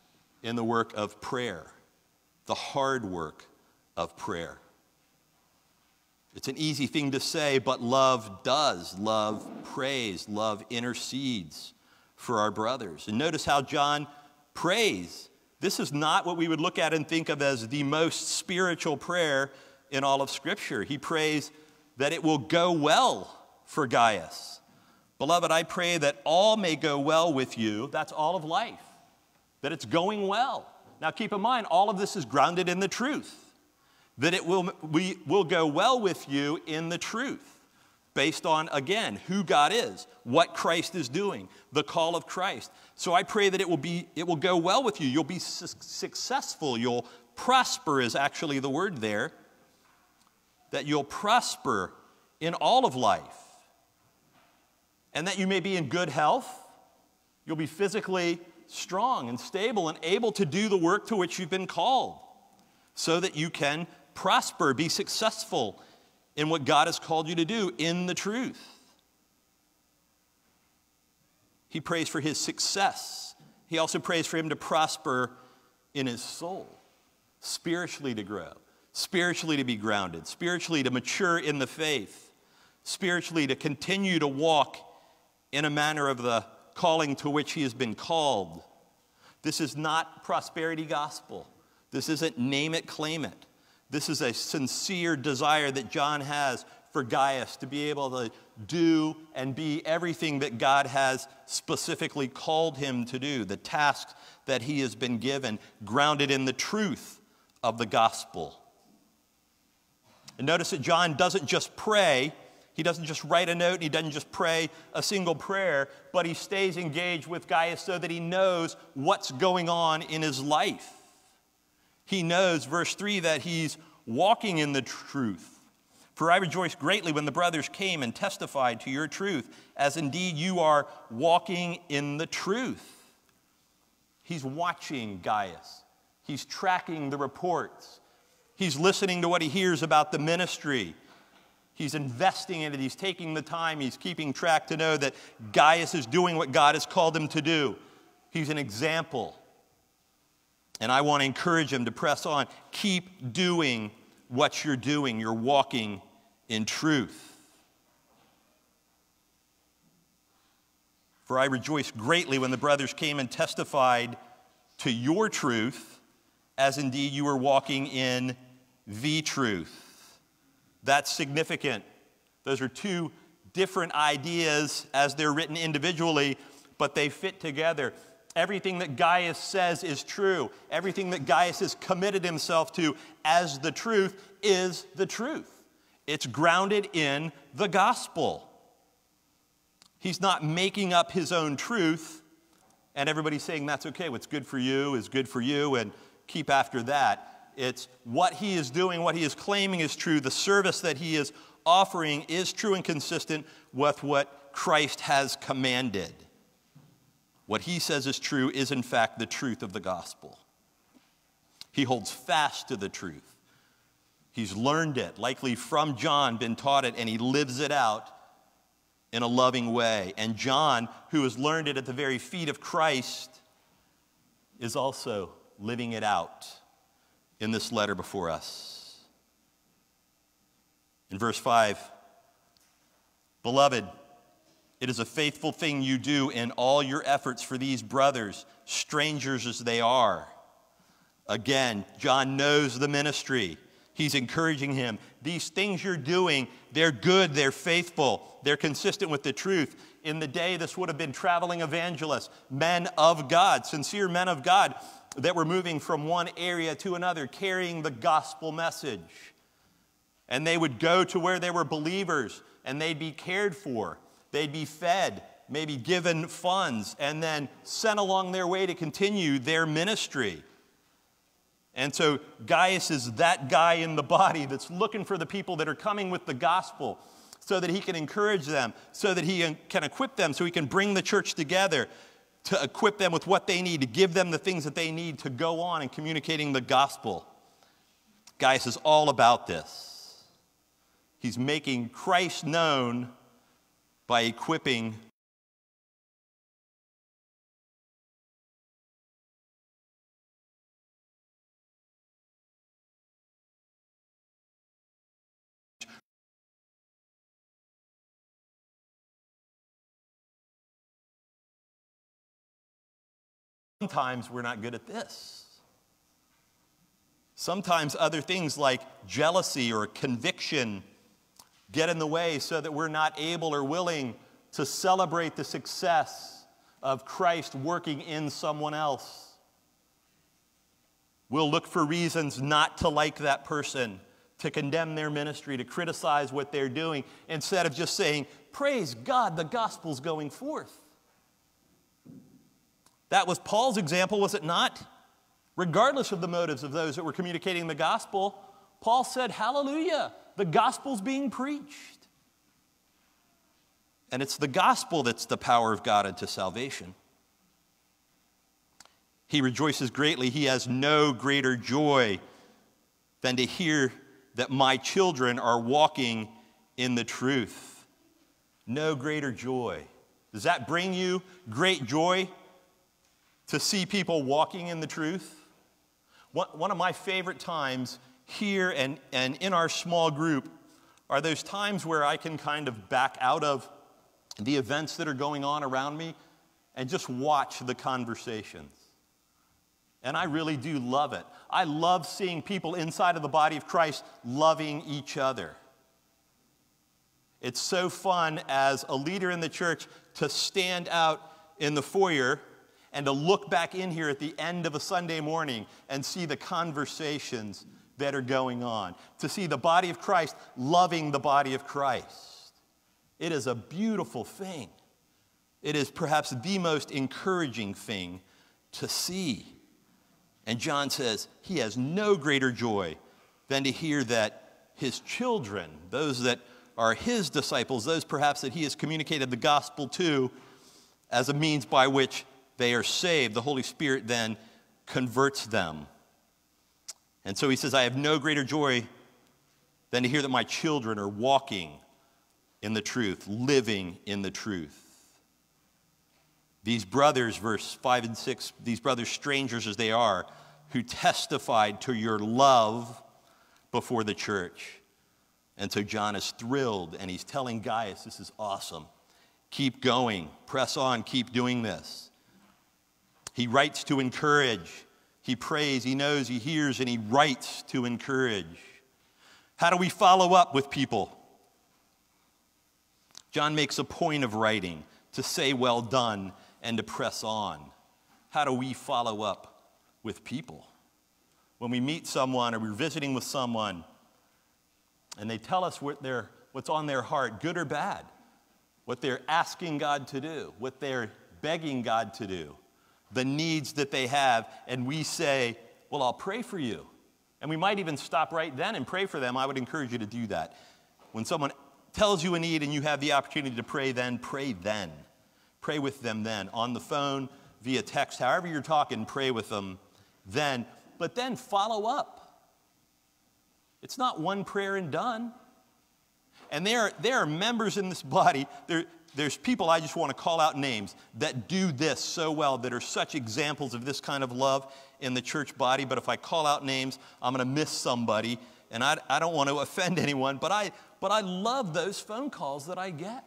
in the work of prayer? the hard work of prayer. It's an easy thing to say, but love does. Love prays, love intercedes for our brothers. And notice how John prays. This is not what we would look at and think of as the most spiritual prayer in all of Scripture. He prays that it will go well for Gaius. Beloved, I pray that all may go well with you. That's all of life, that it's going well. Now, keep in mind, all of this is grounded in the truth, that it will, we, will go well with you in the truth, based on, again, who God is, what Christ is doing, the call of Christ. So I pray that it will, be, it will go well with you. You'll be su- successful. You'll prosper, is actually the word there, that you'll prosper in all of life, and that you may be in good health. You'll be physically strong and stable and able to do the work to which you've been called so that you can prosper, be successful in what God has called you to do in the truth. He prays for his success. He also prays for him to prosper in his soul, spiritually to grow, spiritually to be grounded, spiritually to mature in the faith, spiritually to continue to walk in a manner of the calling to which he has been called. This is not prosperity gospel. This isn't name it, claim it. This is a sincere desire that John has for Gaius to be able to do and be everything that God has specifically called him to do, the tasks that he has been given, grounded in the truth of the gospel. And notice that John doesn't just pray, he doesn't just write a note, and he doesn't just pray a single prayer, but he stays engaged with Gaius so that he knows what's going on in his life. He knows, verse 3, that he's walking in the truth. For I rejoiced greatly when the brothers came and testified to your truth, as indeed you are walking in the truth. He's watching Gaius, he's tracking the reports, he's listening to what he hears about the ministry. He's investing in it. He's taking the time. He's keeping track to know that Gaius is doing what God has called him to do. He's an example. And I want to encourage him to press on. Keep doing what you're doing. You're walking in truth. For I rejoiced greatly when the brothers came and testified to your truth, as indeed you were walking in the truth. That's significant. Those are two different ideas as they're written individually, but they fit together. Everything that Gaius says is true. Everything that Gaius has committed himself to as the truth is the truth. It's grounded in the gospel. He's not making up his own truth, and everybody's saying that's okay. What's good for you is good for you, and keep after that. It's what he is doing, what he is claiming is true. The service that he is offering is true and consistent with what Christ has commanded. What he says is true is, in fact, the truth of the gospel. He holds fast to the truth. He's learned it, likely from John, been taught it, and he lives it out in a loving way. And John, who has learned it at the very feet of Christ, is also living it out in this letter before us. In verse 5, Beloved, it is a faithful thing you do in all your efforts for these brothers, strangers as they are. Again, John knows the ministry. He's encouraging him. These things you're doing, they're good, they're faithful, they're consistent with the truth. In the day, this would have been traveling evangelists, men of God, sincere men of God that were moving from one area to another, carrying the gospel message. And they would go to where there were believers and they'd be cared for, they'd be fed, maybe given funds, and then sent along their way to continue their ministry. And so Gaius is that guy in the body that's looking for the people that are coming with the gospel so that he can encourage them, so that he can equip them, so he can bring the church together to equip them with what they need, to give them the things that they need to go on in communicating the gospel. Gaius is all about this. He's making Christ known by equipping Sometimes we're not good at this. Sometimes other things like jealousy or conviction get in the way so that we're not able or willing to celebrate the success of Christ working in someone else. We'll look for reasons not to like that person, to condemn their ministry, to criticize what they're doing, instead of just saying, Praise God, the gospel's going forth. That was Paul's example, was it not? Regardless of the motives of those that were communicating the gospel, Paul said, Hallelujah, the gospel's being preached. And it's the gospel that's the power of God unto salvation. He rejoices greatly. He has no greater joy than to hear that my children are walking in the truth. No greater joy. Does that bring you great joy? To see people walking in the truth. One of my favorite times here and, and in our small group are those times where I can kind of back out of the events that are going on around me and just watch the conversations. And I really do love it. I love seeing people inside of the body of Christ loving each other. It's so fun as a leader in the church to stand out in the foyer and to look back in here at the end of a Sunday morning and see the conversations that are going on, to see the body of Christ loving the body of Christ. It is a beautiful thing. It is perhaps the most encouraging thing to see. And John says he has no greater joy than to hear that his children, those that are his disciples, those perhaps that he has communicated the gospel to, as a means by which they are saved. The Holy Spirit then converts them. And so he says, I have no greater joy than to hear that my children are walking in the truth, living in the truth. These brothers, verse 5 and 6, these brothers, strangers as they are, who testified to your love before the church. And so John is thrilled and he's telling Gaius, This is awesome. Keep going, press on, keep doing this. He writes to encourage. He prays, he knows, he hears, and he writes to encourage. How do we follow up with people? John makes a point of writing to say, Well done, and to press on. How do we follow up with people? When we meet someone or we're visiting with someone and they tell us what what's on their heart, good or bad, what they're asking God to do, what they're begging God to do the needs that they have, and we say, Well, I'll pray for you. And we might even stop right then and pray for them. I would encourage you to do that. When someone tells you a need and you have the opportunity to pray then, pray then. Pray with them then. On the phone, via text, however you're talking, pray with them then. But then follow up. It's not one prayer and done. And there, there are members in this body, there, there's people I just want to call out names that do this so well, that are such examples of this kind of love in the church body. But if I call out names, I'm going to miss somebody. And I, I don't want to *laughs* offend anyone, but I, but I love those phone calls that I get.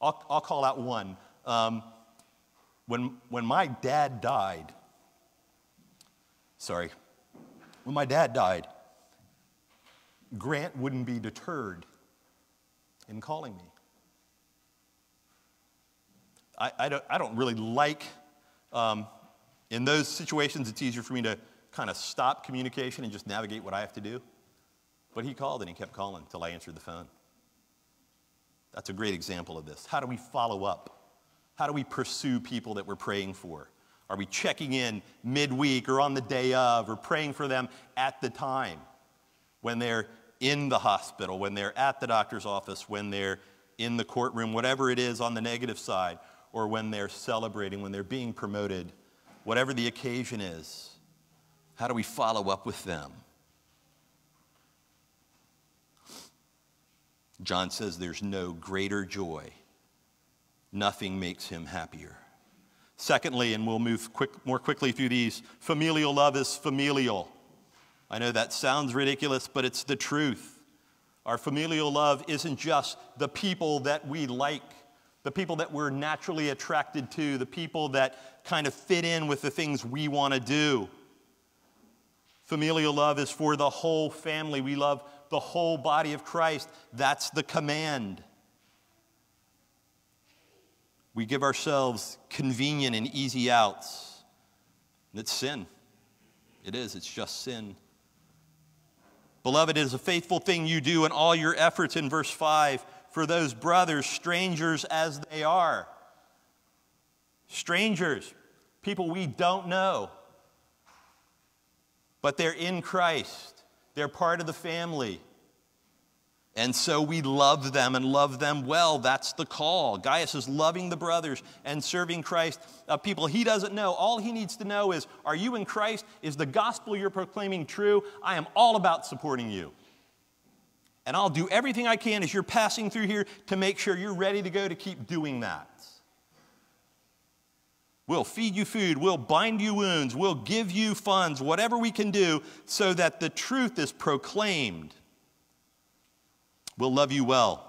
I'll, I'll call out one. Um, when, when my dad died, sorry, when my dad died, Grant wouldn't be deterred in calling me. I, I, don't, I don't really like, um, in those situations, it's easier for me to kind of stop communication and just navigate what I have to do. But he called and he kept calling until I answered the phone. That's a great example of this. How do we follow up? How do we pursue people that we're praying for? Are we checking in midweek or on the day of or praying for them at the time when they're in the hospital, when they're at the doctor's office, when they're in the courtroom, whatever it is on the negative side, or when they're celebrating, when they're being promoted, whatever the occasion is, how do we follow up with them? John says there's no greater joy. Nothing makes him happier. Secondly, and we'll move quick, more quickly through these, familial love is familial. I know that sounds ridiculous, but it's the truth. Our familial love isn't just the people that we like, the people that we're naturally attracted to, the people that kind of fit in with the things we want to do. Familial love is for the whole family. We love the whole body of Christ. That's the command. We give ourselves convenient and easy outs. And it's sin. It is, it's just sin. Beloved, it is a faithful thing you do in all your efforts in verse 5 for those brothers, strangers as they are. Strangers, people we don't know, but they're in Christ, they're part of the family. And so we love them and love them well. That's the call. Gaius is loving the brothers and serving Christ, uh, people he doesn't know. All he needs to know is Are you in Christ? Is the gospel you're proclaiming true? I am all about supporting you. And I'll do everything I can as you're passing through here to make sure you're ready to go to keep doing that. We'll feed you food. We'll bind you wounds. We'll give you funds, whatever we can do so that the truth is proclaimed will love you well.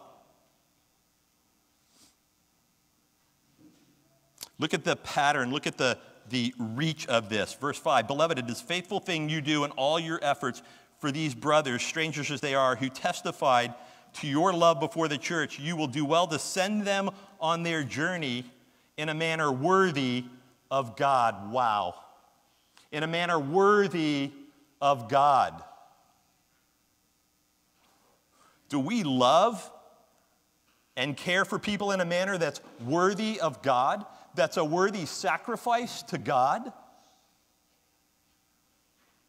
Look at the pattern, look at the, the reach of this. Verse 5 Beloved, it is faithful thing you do in all your efforts for these brothers, strangers as they are, who testified to your love before the church, you will do well to send them on their journey in a manner worthy of God. Wow. In a manner worthy of God. Do we love and care for people in a manner that's worthy of God? That's a worthy sacrifice to God?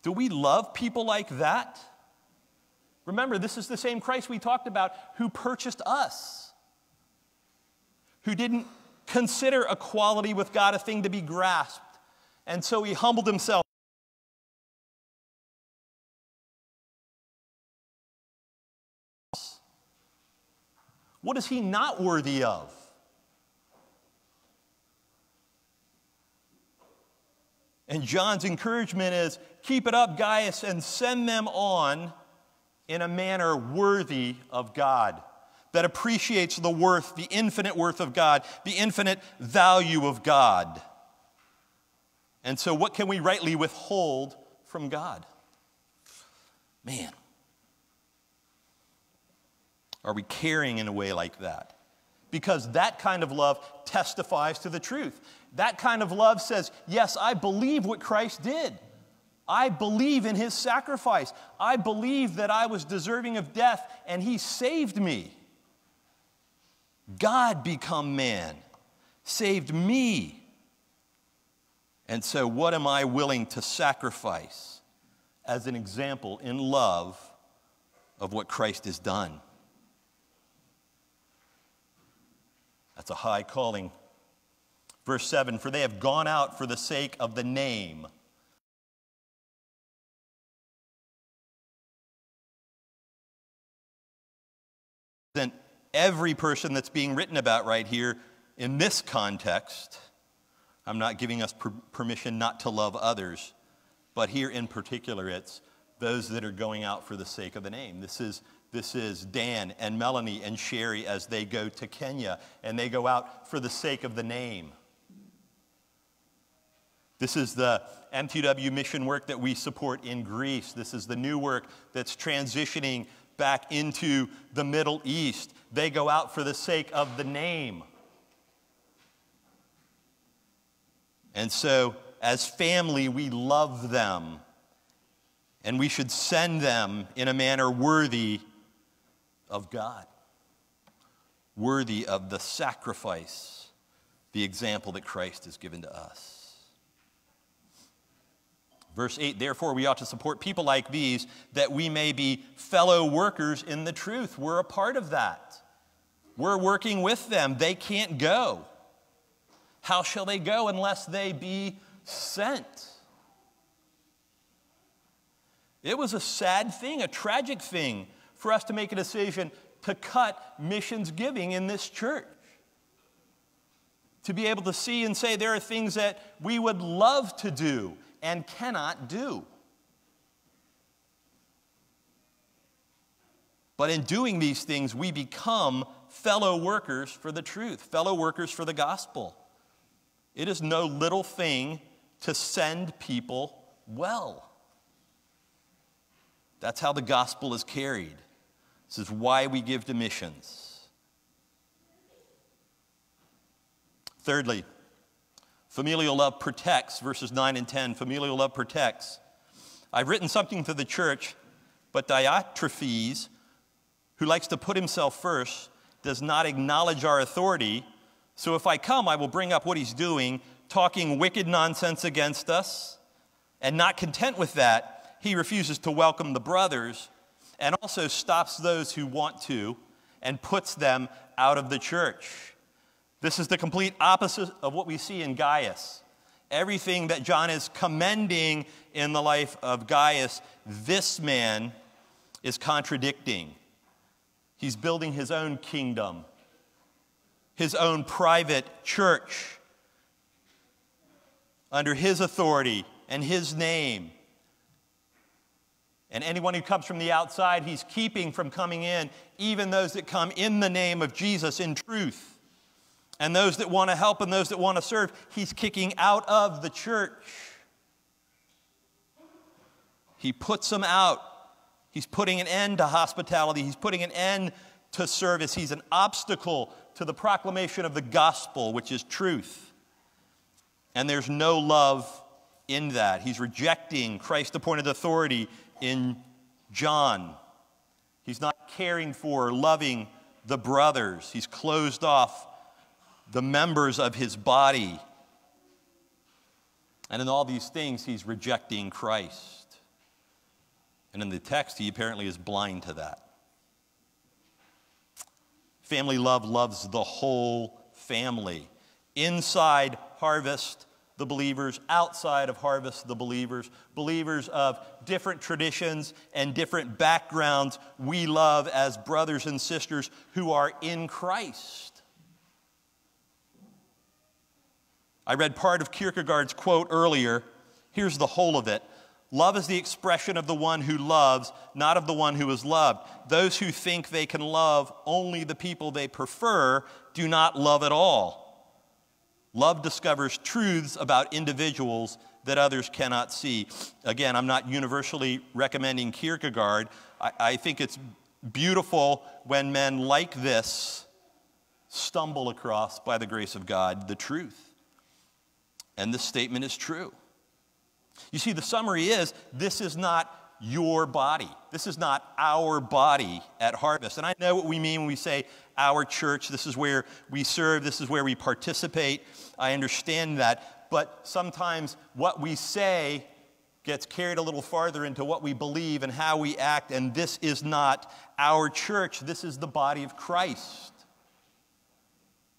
Do we love people like that? Remember, this is the same Christ we talked about who purchased us, who didn't consider equality with God a thing to be grasped, and so he humbled himself. What is he not worthy of? And John's encouragement is keep it up, Gaius, and send them on in a manner worthy of God, that appreciates the worth, the infinite worth of God, the infinite value of God. And so, what can we rightly withhold from God? Man, are we caring in a way like that? Because that kind of love testifies to the truth. That kind of love says, Yes, I believe what Christ did. I believe in his sacrifice. I believe that I was deserving of death and he saved me. God become man, saved me. And so, what am I willing to sacrifice as an example in love of what Christ has done? That's a high calling. Verse 7 For they have gone out for the sake of the name isn't every person that's being written about right here in this context. I'm not giving us per- permission not to love others, but here in particular, it's those that are going out for the sake of the name. This is, this is Dan and Melanie and Sherry as they go to Kenya, and they go out for the sake of the name. This is the MTW mission work that we support in Greece. This is the new work that's transitioning back into the Middle East. They go out for the sake of the name. And so, as family, we love them. And we should send them in a manner worthy of God, worthy of the sacrifice, the example that Christ has given to us. Verse 8, therefore, we ought to support people like these that we may be fellow workers in the truth. We're a part of that. We're working with them. They can't go. How shall they go unless they be sent? It was a sad thing, a tragic thing for us to make a decision to cut missions giving in this church. To be able to see and say there are things that we would love to do and cannot do. But in doing these things, we become fellow workers for the truth, fellow workers for the gospel. It is no little thing to send people well. That's how the gospel is carried. This is why we give to missions. Thirdly, Familial love protects, verses 9 and 10. Familial love protects. I've written something to the church, but Diotrephes, who likes to put himself first, does not acknowledge our authority. So if I come, I will bring up what he's doing, talking wicked nonsense against us. And not content with that, he refuses to welcome the brothers and also stops those who want to and puts them out of the church. This is the complete opposite of what we see in Gaius. Everything that John is commending in the life of Gaius, this man is contradicting. He's building his own kingdom, his own private church under his authority and his name. And anyone who comes from the outside, he's keeping from coming in, even those that come in the name of Jesus in truth and those that want to help and those that want to serve, he's kicking out of the church. He puts them out. He's putting an end to hospitality. He's putting an end to service. He's an obstacle to the proclamation of the gospel, which is truth. And there's no love in that. He's rejecting Christ appointed authority in John. He's not caring for, or loving the brothers. He's closed off the members of his body. And in all these things, he's rejecting Christ. And in the text, he apparently is blind to that. Family love loves the whole family. Inside harvest, the believers, outside of harvest, the believers, believers of different traditions and different backgrounds, we love as brothers and sisters who are in Christ. I read part of Kierkegaard's quote earlier. Here's the whole of it Love is the expression of the one who loves, not of the one who is loved. Those who think they can love only the people they prefer do not love at all. Love discovers truths about individuals that others cannot see. Again, I'm not universally recommending Kierkegaard. I, I think it's beautiful when men like this stumble across, by the grace of God, the truth. And this statement is true. You see, the summary is this is not your body. This is not our body at Harvest. And I know what we mean when we say our church. This is where we serve, this is where we participate. I understand that. But sometimes what we say gets carried a little farther into what we believe and how we act. And this is not our church, this is the body of Christ.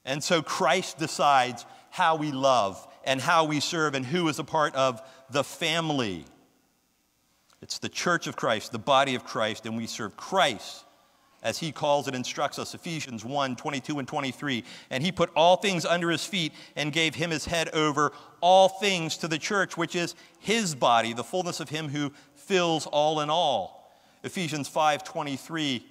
And so Christ decides how we love and how we serve and who is a part of the family. It's the church of Christ, the body of Christ, and we serve Christ as he calls and instructs us Ephesians 1 22 and 23. And he put all things under his feet and gave him his head over all things to the church, which is his body, the fullness of him who fills all in all. Ephesians 5 23.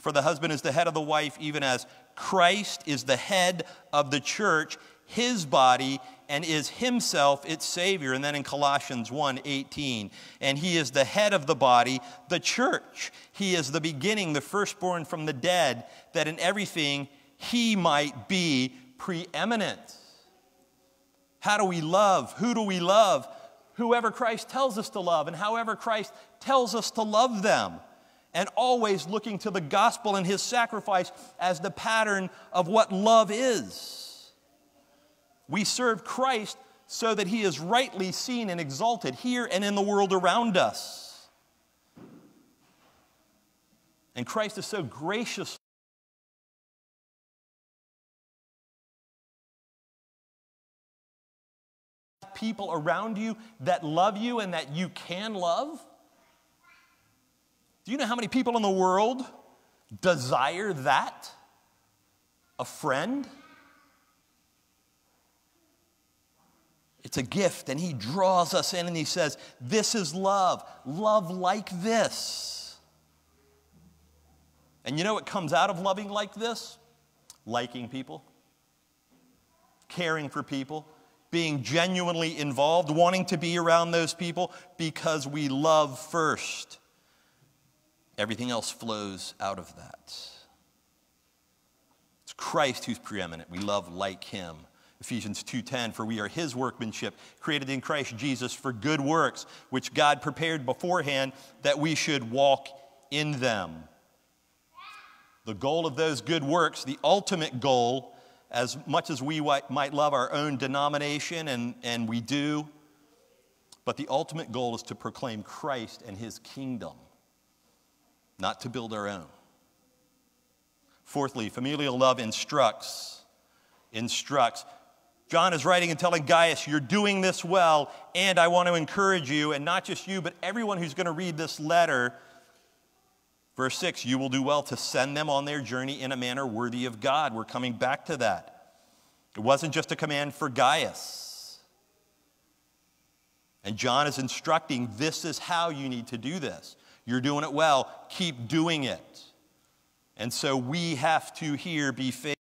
For the husband is the head of the wife, even as Christ is the head of the church, his body, and is himself its savior. And then in colossians 1.18 and he is the head of the body the church. He is the beginning the firstborn from the dead that in everything he might be preeminent. How do we love? Who do we love? Whoever christ tells us to love and however christ tells us to love them. And always looking to the gospel and his sacrifice as the pattern of what love is we serve Christ so that he is rightly seen and exalted here and in the world around us. And Christ is so gracious. People around you that love you and that you can love. Do you know how many people in the world desire that? A friend? It's a gift, and He draws us in and He says, This is love. Love like this. And you know what comes out of loving like this? Liking people, caring for people, being genuinely involved, wanting to be around those people because we love first. Everything else flows out of that. It's Christ who's preeminent. We love like Him. Ephesians 2:10 for we are his workmanship created in Christ Jesus for good works which God prepared beforehand that we should walk in them. The goal of those good works, the ultimate goal as much as we might love our own denomination and, and we do, but the ultimate goal is to proclaim Christ and his kingdom, not to build our own. Fourthly, familial love instructs instructs. John is writing and telling Gaius, You're doing this well, and I want to encourage you, and not just you, but everyone who's going to read this letter. Verse 6 You will do well to send them on their journey in a manner worthy of God. We're coming back to that. It wasn't just a command for Gaius. And John is instructing this is how you need to do this. You're doing it well, keep doing it. And so we have to here be faithful.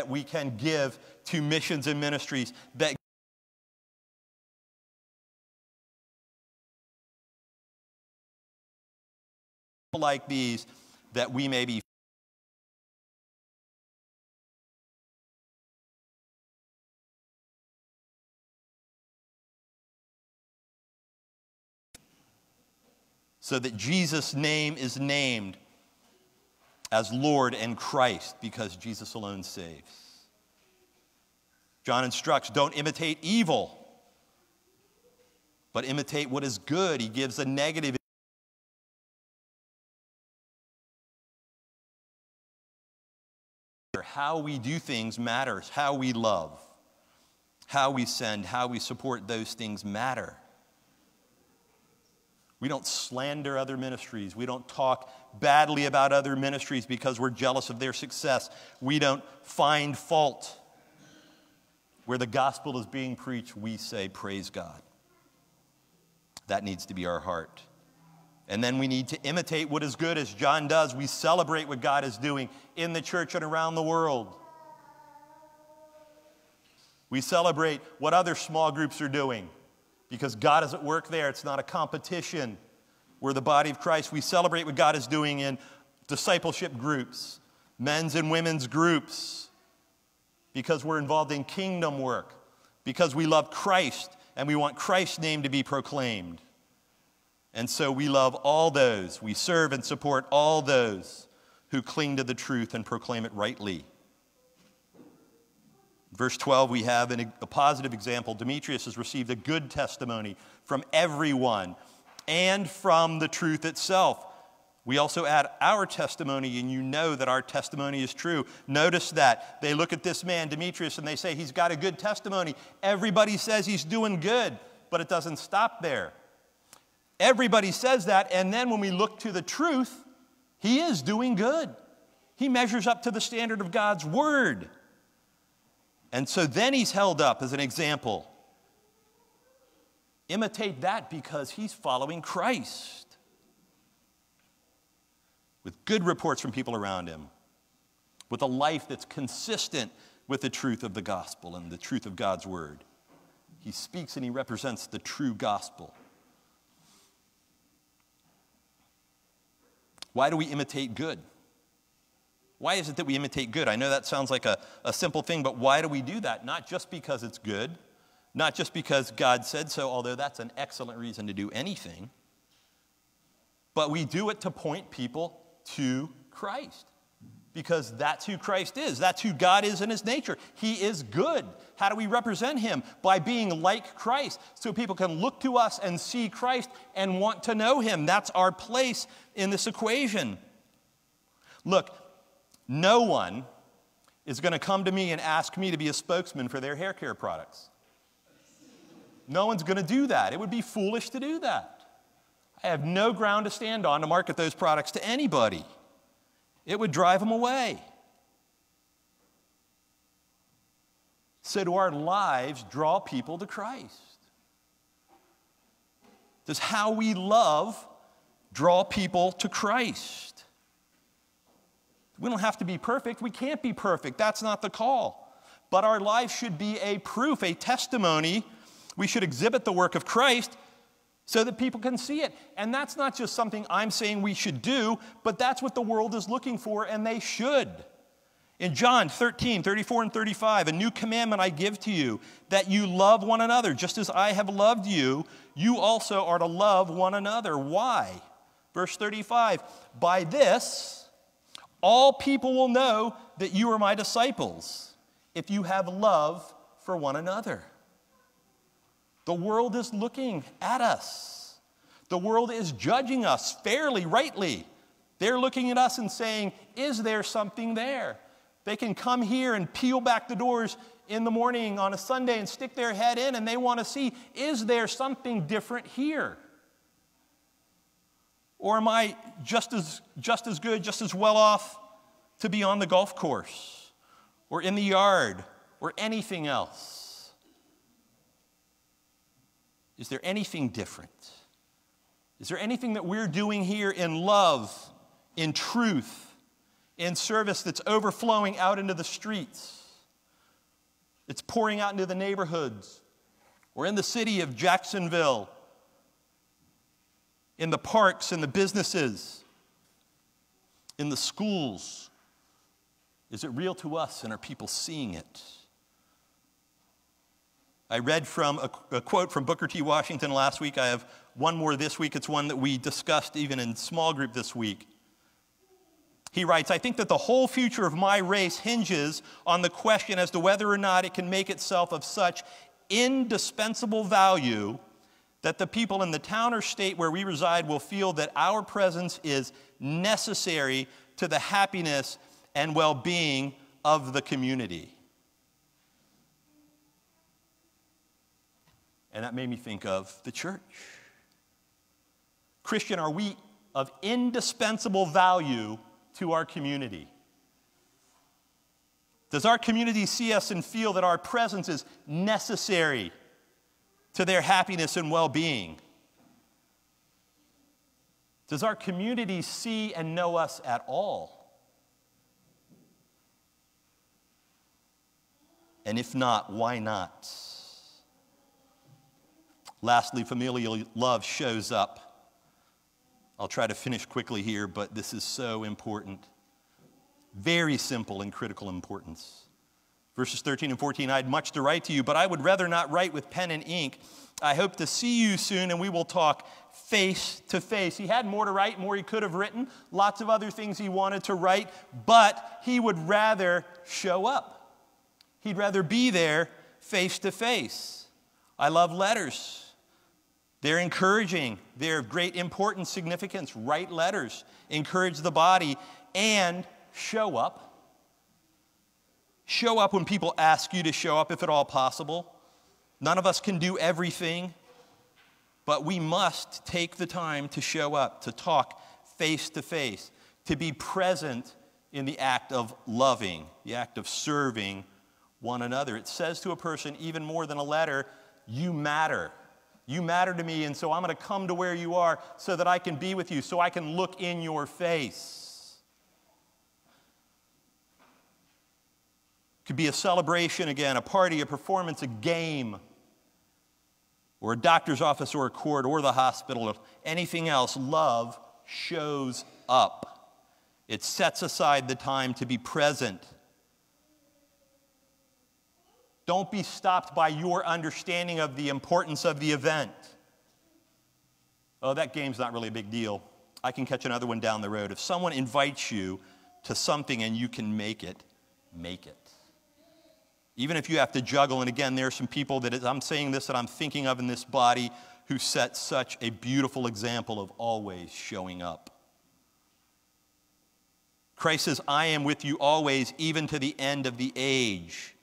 that we can give to missions and ministries that like these that we may be so that Jesus' name is named as Lord and Christ because Jesus alone saves. John instructs don't imitate evil, but imitate what is good. He gives a negative. How we do things matters. How we love, how we send, how we support those things matter. We don't slander other ministries. We don't talk badly about other ministries because we're jealous of their success. We don't find fault. Where the gospel is being preached, we say, Praise God. That needs to be our heart. And then we need to imitate what is good as John does. We celebrate what God is doing in the church and around the world. We celebrate what other small groups are doing because God is at work there. It's not a competition. We're the body of Christ. We celebrate what God is doing in discipleship groups, men's and women's groups, because we're involved in kingdom work, because we love Christ and we want Christ's name to be proclaimed. And so we love all those, we serve and support all those who cling to the truth and proclaim it rightly. Verse 12, we have an, a positive example. Demetrius has received a good testimony from everyone and from the truth itself. We also add our testimony, and you know that our testimony is true. Notice that they look at this man, Demetrius, and they say he's got a good testimony. Everybody says he's doing good, but it doesn't stop there. Everybody says that, and then when we look to the truth, he is doing good. He measures up to the standard of God's word. And so then he's held up as an example. Imitate that because he's following Christ. With good reports from people around him, with a life that's consistent with the truth of the gospel and the truth of God's word. He speaks and he represents the true gospel. Why do we imitate good? Why is it that we imitate good? I know that sounds like a, a simple thing, but why do we do that? Not just because it's good, not just because God said so, although that's an excellent reason to do anything, but we do it to point people to Christ. Because that's who Christ is. That's who God is in his nature. He is good. How do we represent him? By being like Christ, so people can look to us and see Christ and want to know him. That's our place in this equation. Look, no one is going to come to me and ask me to be a spokesman for their hair care products. No one's going to do that. It would be foolish to do that. I have no ground to stand on to market those products to anybody. It would drive them away. So, do our lives draw people to Christ? Does how we love draw people to Christ? We don't have to be perfect. We can't be perfect. That's not the call. But our life should be a proof, a testimony. We should exhibit the work of Christ so that people can see it. And that's not just something I'm saying we should do, but that's what the world is looking for, and they should. In John 13, 34 and 35, a new commandment I give to you, that you love one another. Just as I have loved you, you also are to love one another. Why? Verse 35, by this, all people will know that you are my disciples if you have love for one another. The world is looking at us. The world is judging us fairly, rightly. They're looking at us and saying, Is there something there? They can come here and peel back the doors in the morning on a Sunday and stick their head in, and they want to see, Is there something different here? Or am I just as, just as good, just as well off to be on the golf course or in the yard or anything else? Is there anything different? Is there anything that we're doing here in love, in truth, in service that's overflowing out into the streets? It's pouring out into the neighborhoods or in the city of Jacksonville in the parks and the businesses, in the schools? Is it real to us and are people seeing it? I read from a, a, quote from Booker T. Washington last week. I have one more this week. It's one that we discussed even in small group this week. He writes, I think that the whole future of my race hinges on the question as to whether or not it can make itself of such indispensable value that the people in the town or state where we reside will feel that our presence is necessary to the happiness and well being of the community. And that made me think of the church. Christian, are we of indispensable value to our community? Does our community see us and feel that our presence is necessary to their happiness and well being? Does our community see and know us at all? And if not, why not? Lastly, familial love shows up. I'll try to finish quickly here, but this is so important. Very simple and critical importance. Verses 13 and 14 I had much to write to you, but I would rather not write with pen and ink. I hope to see you soon, and we will talk face to face. He had more to write, more he could have written, lots of other things he wanted to write, but he would rather show up. He'd rather be there face to face. I love letters. They're encouraging, they're of great importance, significance. Write letters, encourage the body, and show up. Show up when people ask you to show up, if at all possible. None of us can do everything, but we must take the time to show up, to talk face to face, to be present in the act of loving, the act of serving one another. It says to a person, even more than a letter, you matter. You matter to me, and so I'm going to come to where you are so that I can be with you, so I can look in your face. Could be a celebration again, a party, a performance, a game, or a doctor's office, or a court, or the hospital, or anything else. Love shows up. It sets aside the time to be present don't be stopped by your understanding of the importance of the event. Oh, that game's not really a big deal. I can catch another one down the road. If someone invites you to something and you can make it, make it. Even if you have to juggle, and again, there are some people that I'm saying this that I'm thinking of in this body who set such a beautiful example of always showing up. Christ says, I am with you always, even to the end of the age.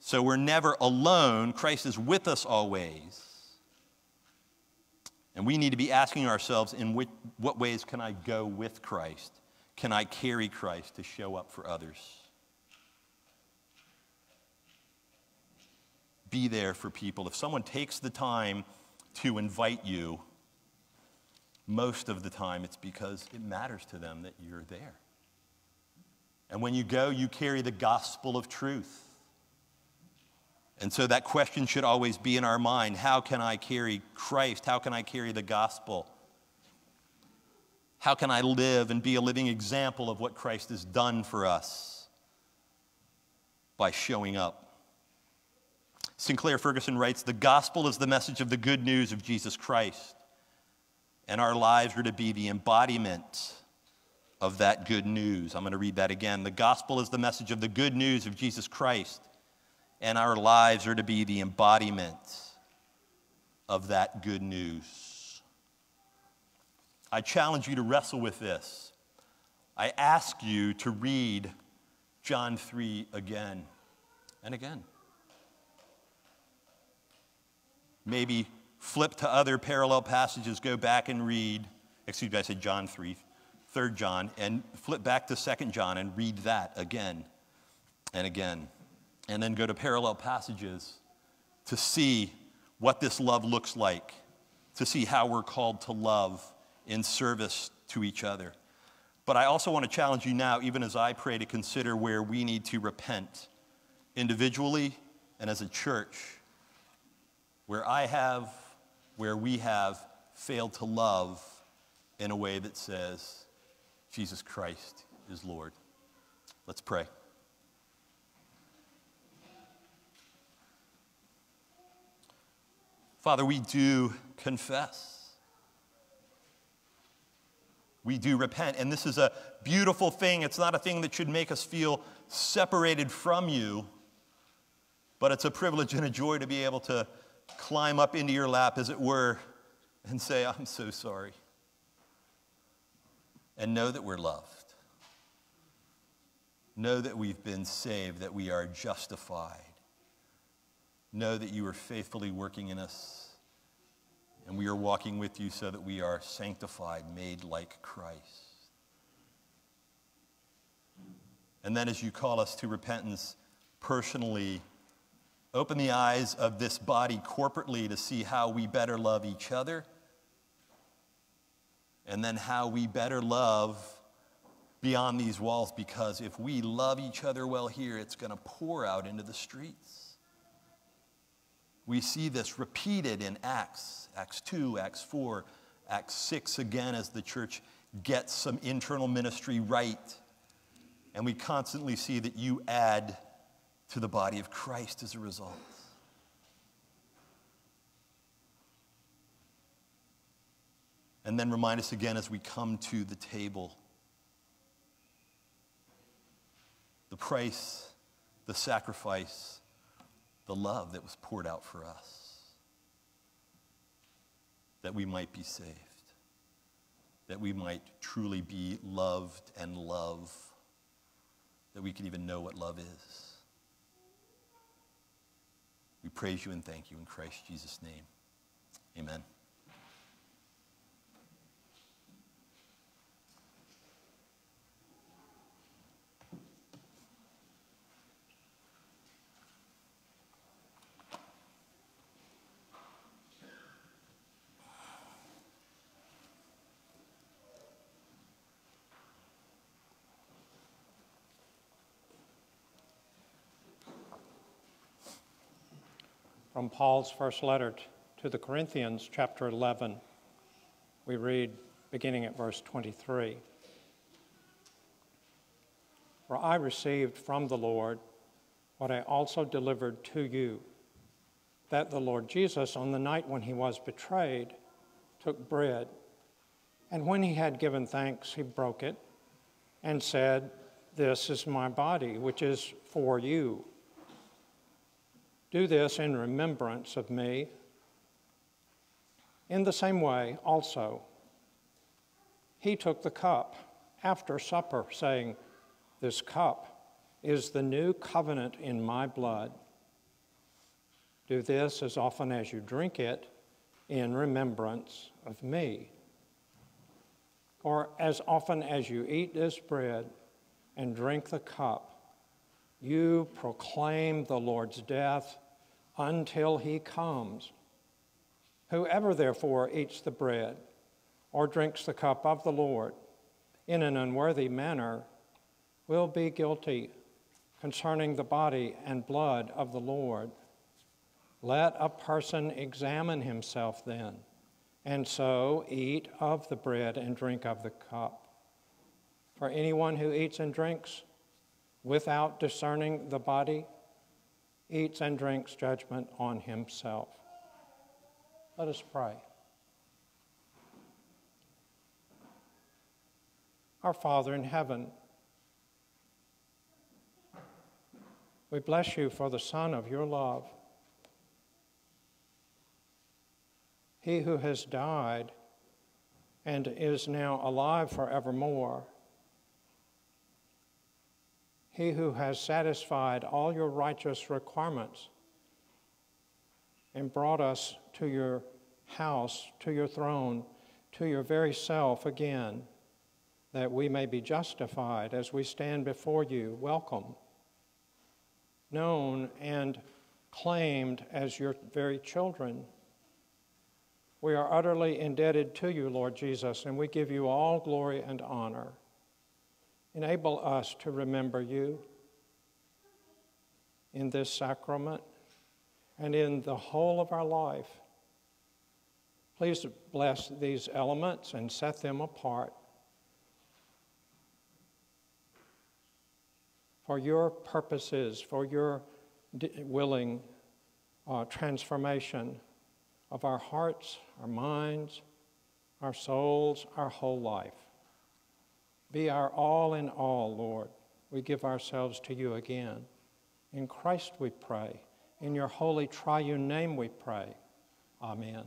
So we're never alone. Christ is with us always. And we need to be asking ourselves in which, what ways can I go with Christ? Can I carry Christ to show up for others? Be there for people. If someone takes the time to invite you, most of the time it's because it matters to them that you're there. And when you go, you carry the gospel of truth. And so that question should always be in our mind how can I carry Christ? How can I carry the gospel? How can I live and be a living example of what Christ has done for us? By showing up. Sinclair Ferguson writes The gospel is the message of the good news of Jesus Christ, and our lives are to be the embodiment of that good news. I'm going to read that again. The gospel is the message of the good news of Jesus Christ and our lives are to be the embodiment of that good news. I challenge you to wrestle with this. I ask you to read John 3 again and again. Maybe flip to other parallel passages, go back and read, excuse me, I said John 3, 3 John, and flip back to 2 John and read that again and again and then go to parallel passages to see what this love looks like, to see how we're called to love in service to each other. But I also want to challenge you now, even as I pray, to consider where we need to repent individually and as a church, where I have, where we have failed to love in a way that says, Jesus Christ is Lord. Let's pray. Father, we do confess. We do repent. And this is a beautiful thing. It's not a thing that should make us feel separated from you, but it's a privilege and a joy to be able to climb up into your lap, as it were, and say, I'm so sorry. And know that we're loved. Know that we've been saved, that we are justified. Know that you are faithfully working in us, and we are walking with you so that we are sanctified, made like Christ. And then, as you call us to repentance personally, open the eyes of this body corporately to see how we better love each other, and then how we better love beyond these walls, because if we love each other well here, it's going to pour out into the streets. We see this repeated in Acts, Acts 2, Acts 4, Acts 6 again as the church gets some internal ministry right. And we constantly see that you add to the body of Christ as a result. And then remind us again as we come to the table the price, the sacrifice, the love that was poured out for us, that we might be saved, that we might truly be loved and love, that we can even know what love is. We praise you and thank you in Christ Jesus' name. Amen. From Paul's first letter to the Corinthians, chapter 11. We read beginning at verse 23. For I received from the Lord what I also delivered to you that the Lord Jesus, on the night when he was betrayed, took bread, and when he had given thanks, he broke it and said, This is my body, which is for you. Do this in remembrance of me. In the same way, also, he took the cup after supper, saying, This cup is the new covenant in my blood. Do this as often as you drink it in remembrance of me. Or as often as you eat this bread and drink the cup, you proclaim the Lord's death until he comes. Whoever therefore eats the bread or drinks the cup of the Lord in an unworthy manner will be guilty concerning the body and blood of the Lord. Let a person examine himself then, and so eat of the bread and drink of the cup. For anyone who eats and drinks without discerning the body eats and drinks judgment on himself. Let us pray. Our Father in heaven, we bless you for the Son of your love. He who has died and is now alive forevermore he who has satisfied all your righteous requirements and brought us to your house, to your throne, to your very self again, that we may be justified as we stand before you, welcome, known and claimed as your very children. We are utterly indebted to you, Lord Jesus, and we give you all glory and honor. Enable us to remember you in this sacrament and in the whole of our life. Please bless these elements and set them apart for your purposes, for your willing uh, transformation of our hearts, our minds, our souls, our whole life. Be our all in all, Lord. We give ourselves to you again. In Christ we pray. In your holy triune name we pray. Amen.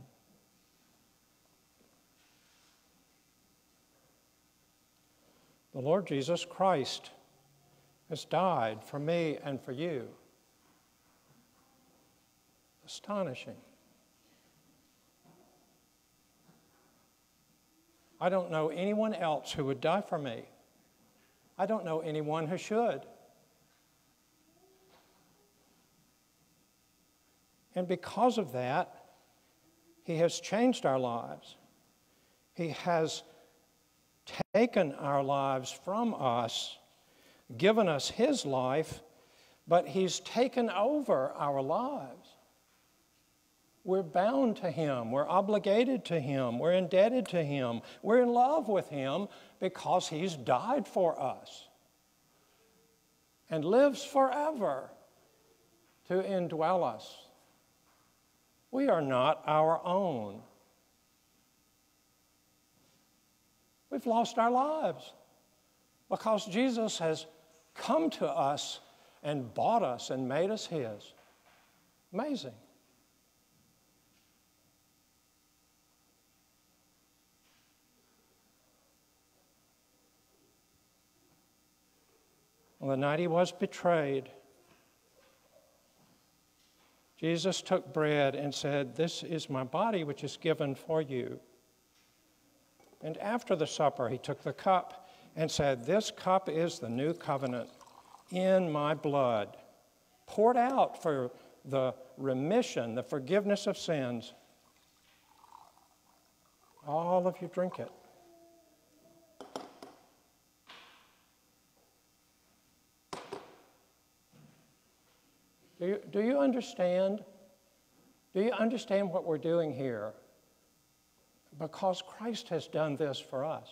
The Lord Jesus Christ has died for me and for you. Astonishing. I don't know anyone else who would die for me. I don't know anyone who should. And because of that, He has changed our lives. He has taken our lives from us, given us His life, but He's taken over our lives. We're bound to Him. We're obligated to Him. We're indebted to Him. We're in love with Him because He's died for us and lives forever to indwell us. We are not our own. We've lost our lives because Jesus has come to us and bought us and made us His. Amazing. The night he was betrayed, Jesus took bread and said, This is my body, which is given for you. And after the supper, he took the cup and said, This cup is the new covenant in my blood, poured out for the remission, the forgiveness of sins. All of you drink it. You, do you understand? Do you understand what we're doing here? Because Christ has done this for us.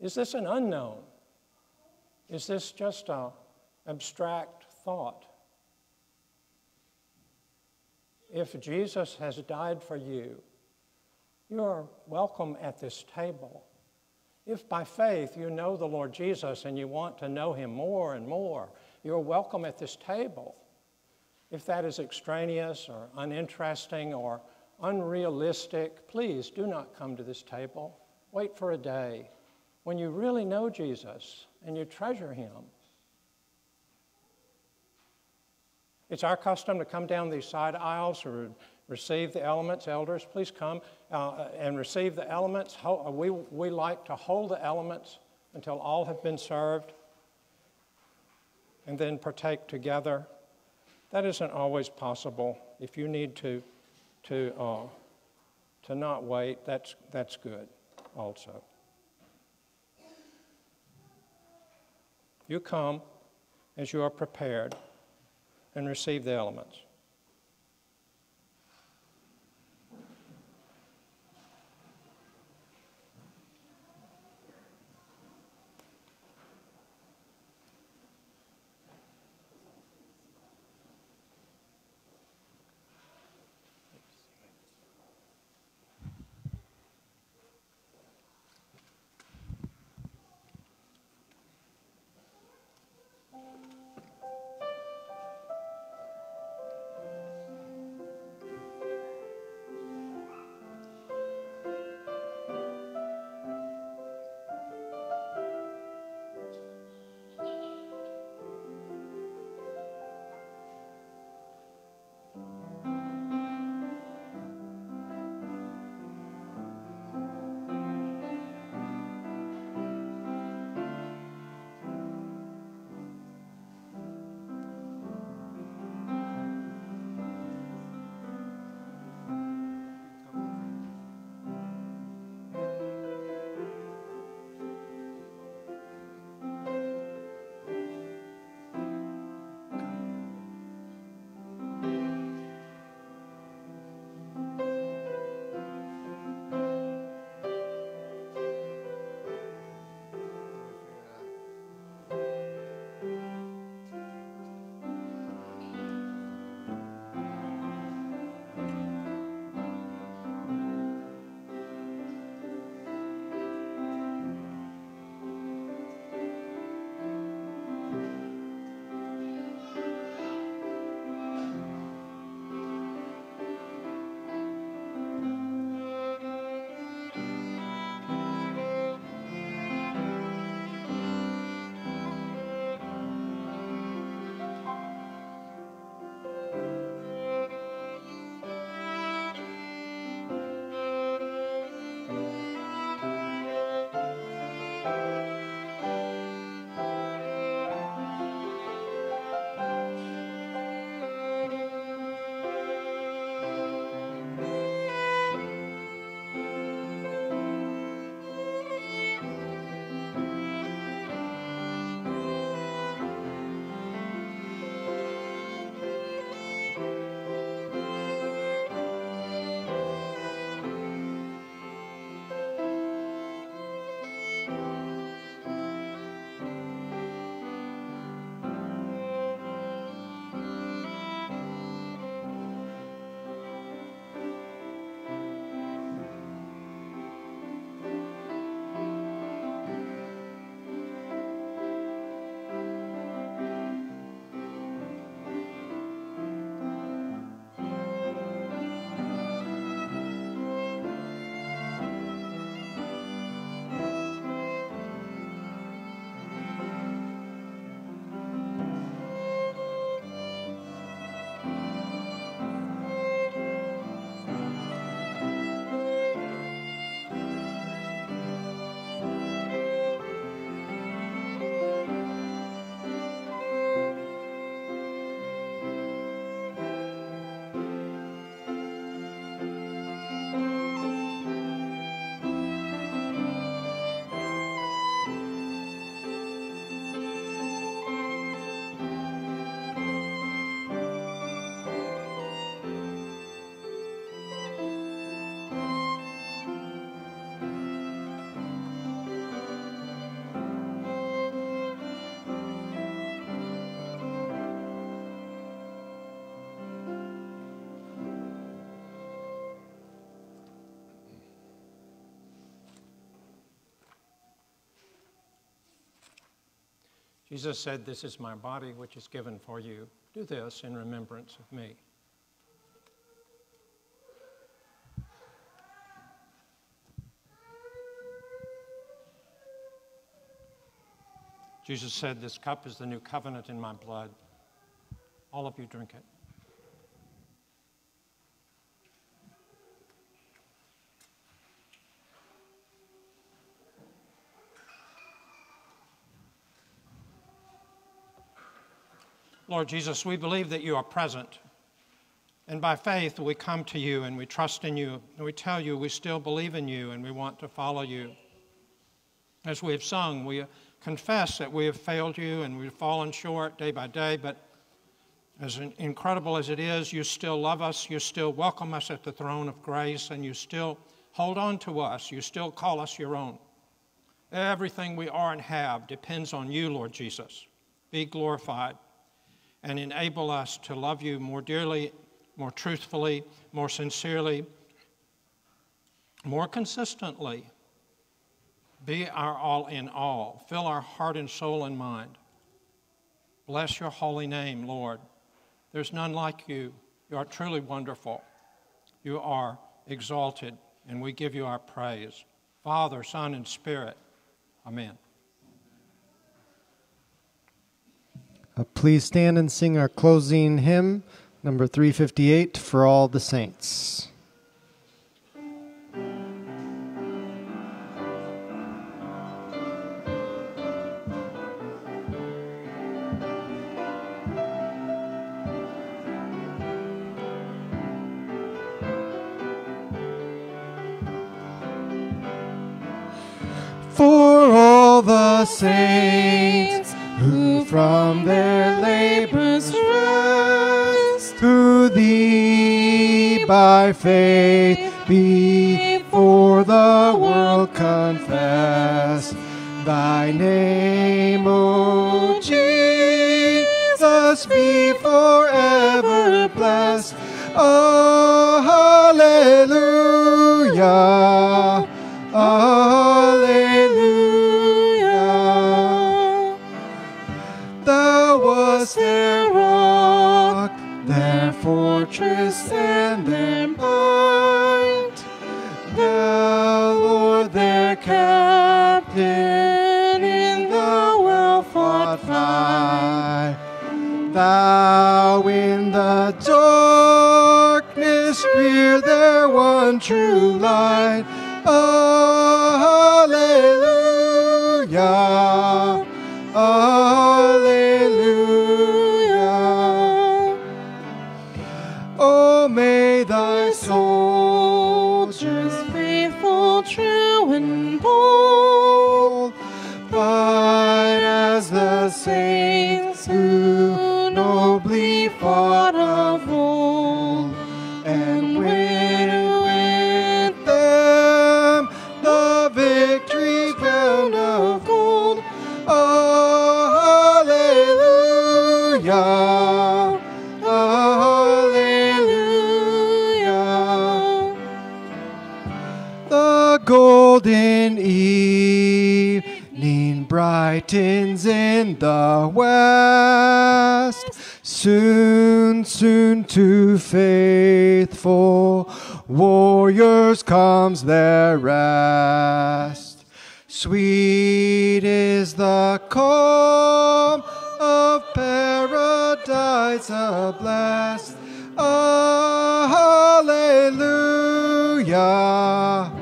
Is this an unknown? Is this just an abstract thought? If Jesus has died for you, you are welcome at this table. If by faith you know the Lord Jesus and you want to know him more and more, you're welcome at this table. If that is extraneous or uninteresting or unrealistic, please do not come to this table. Wait for a day when you really know Jesus and you treasure him. It's our custom to come down these side aisles to receive the elements. Elders, please come uh, and receive the elements. We, we like to hold the elements until all have been served and then partake together. That isn't always possible. If you need to, to, uh, to not wait, that's, that's good also. You come as you are prepared and receive the elements. Jesus said, This is my body, which is given for you. Do this in remembrance of me. Jesus said, This cup is the new covenant in my blood. All of you drink it. Lord Jesus, we believe that you are present. And by faith, we come to you and we trust in you. And we tell you we still believe in you and we want to follow you. As we have sung, we confess that we have failed you and we've fallen short day by day. But as incredible as it is, you still love us. You still welcome us at the throne of grace. And you still hold on to us. You still call us your own. Everything we are and have depends on you, Lord Jesus. Be glorified and enable us to love you more dearly, more truthfully, more sincerely, more consistently. Be our all in all. Fill our heart and soul and mind. Bless your holy name, Lord. There's none like you. You are truly wonderful. You are exalted, and we give you our praise. Father, Son, and Spirit. Amen. Uh, please stand and sing our closing hymn, number 358, For All the Saints. For all the saints by faith before the world confess thy name, O Jesus, be forever blessed. Oh, brightens in the west. Soon, soon to faithful warriors comes their rest. Sweet is the calm of paradise a blessed. Oh, hallelujah.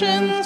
From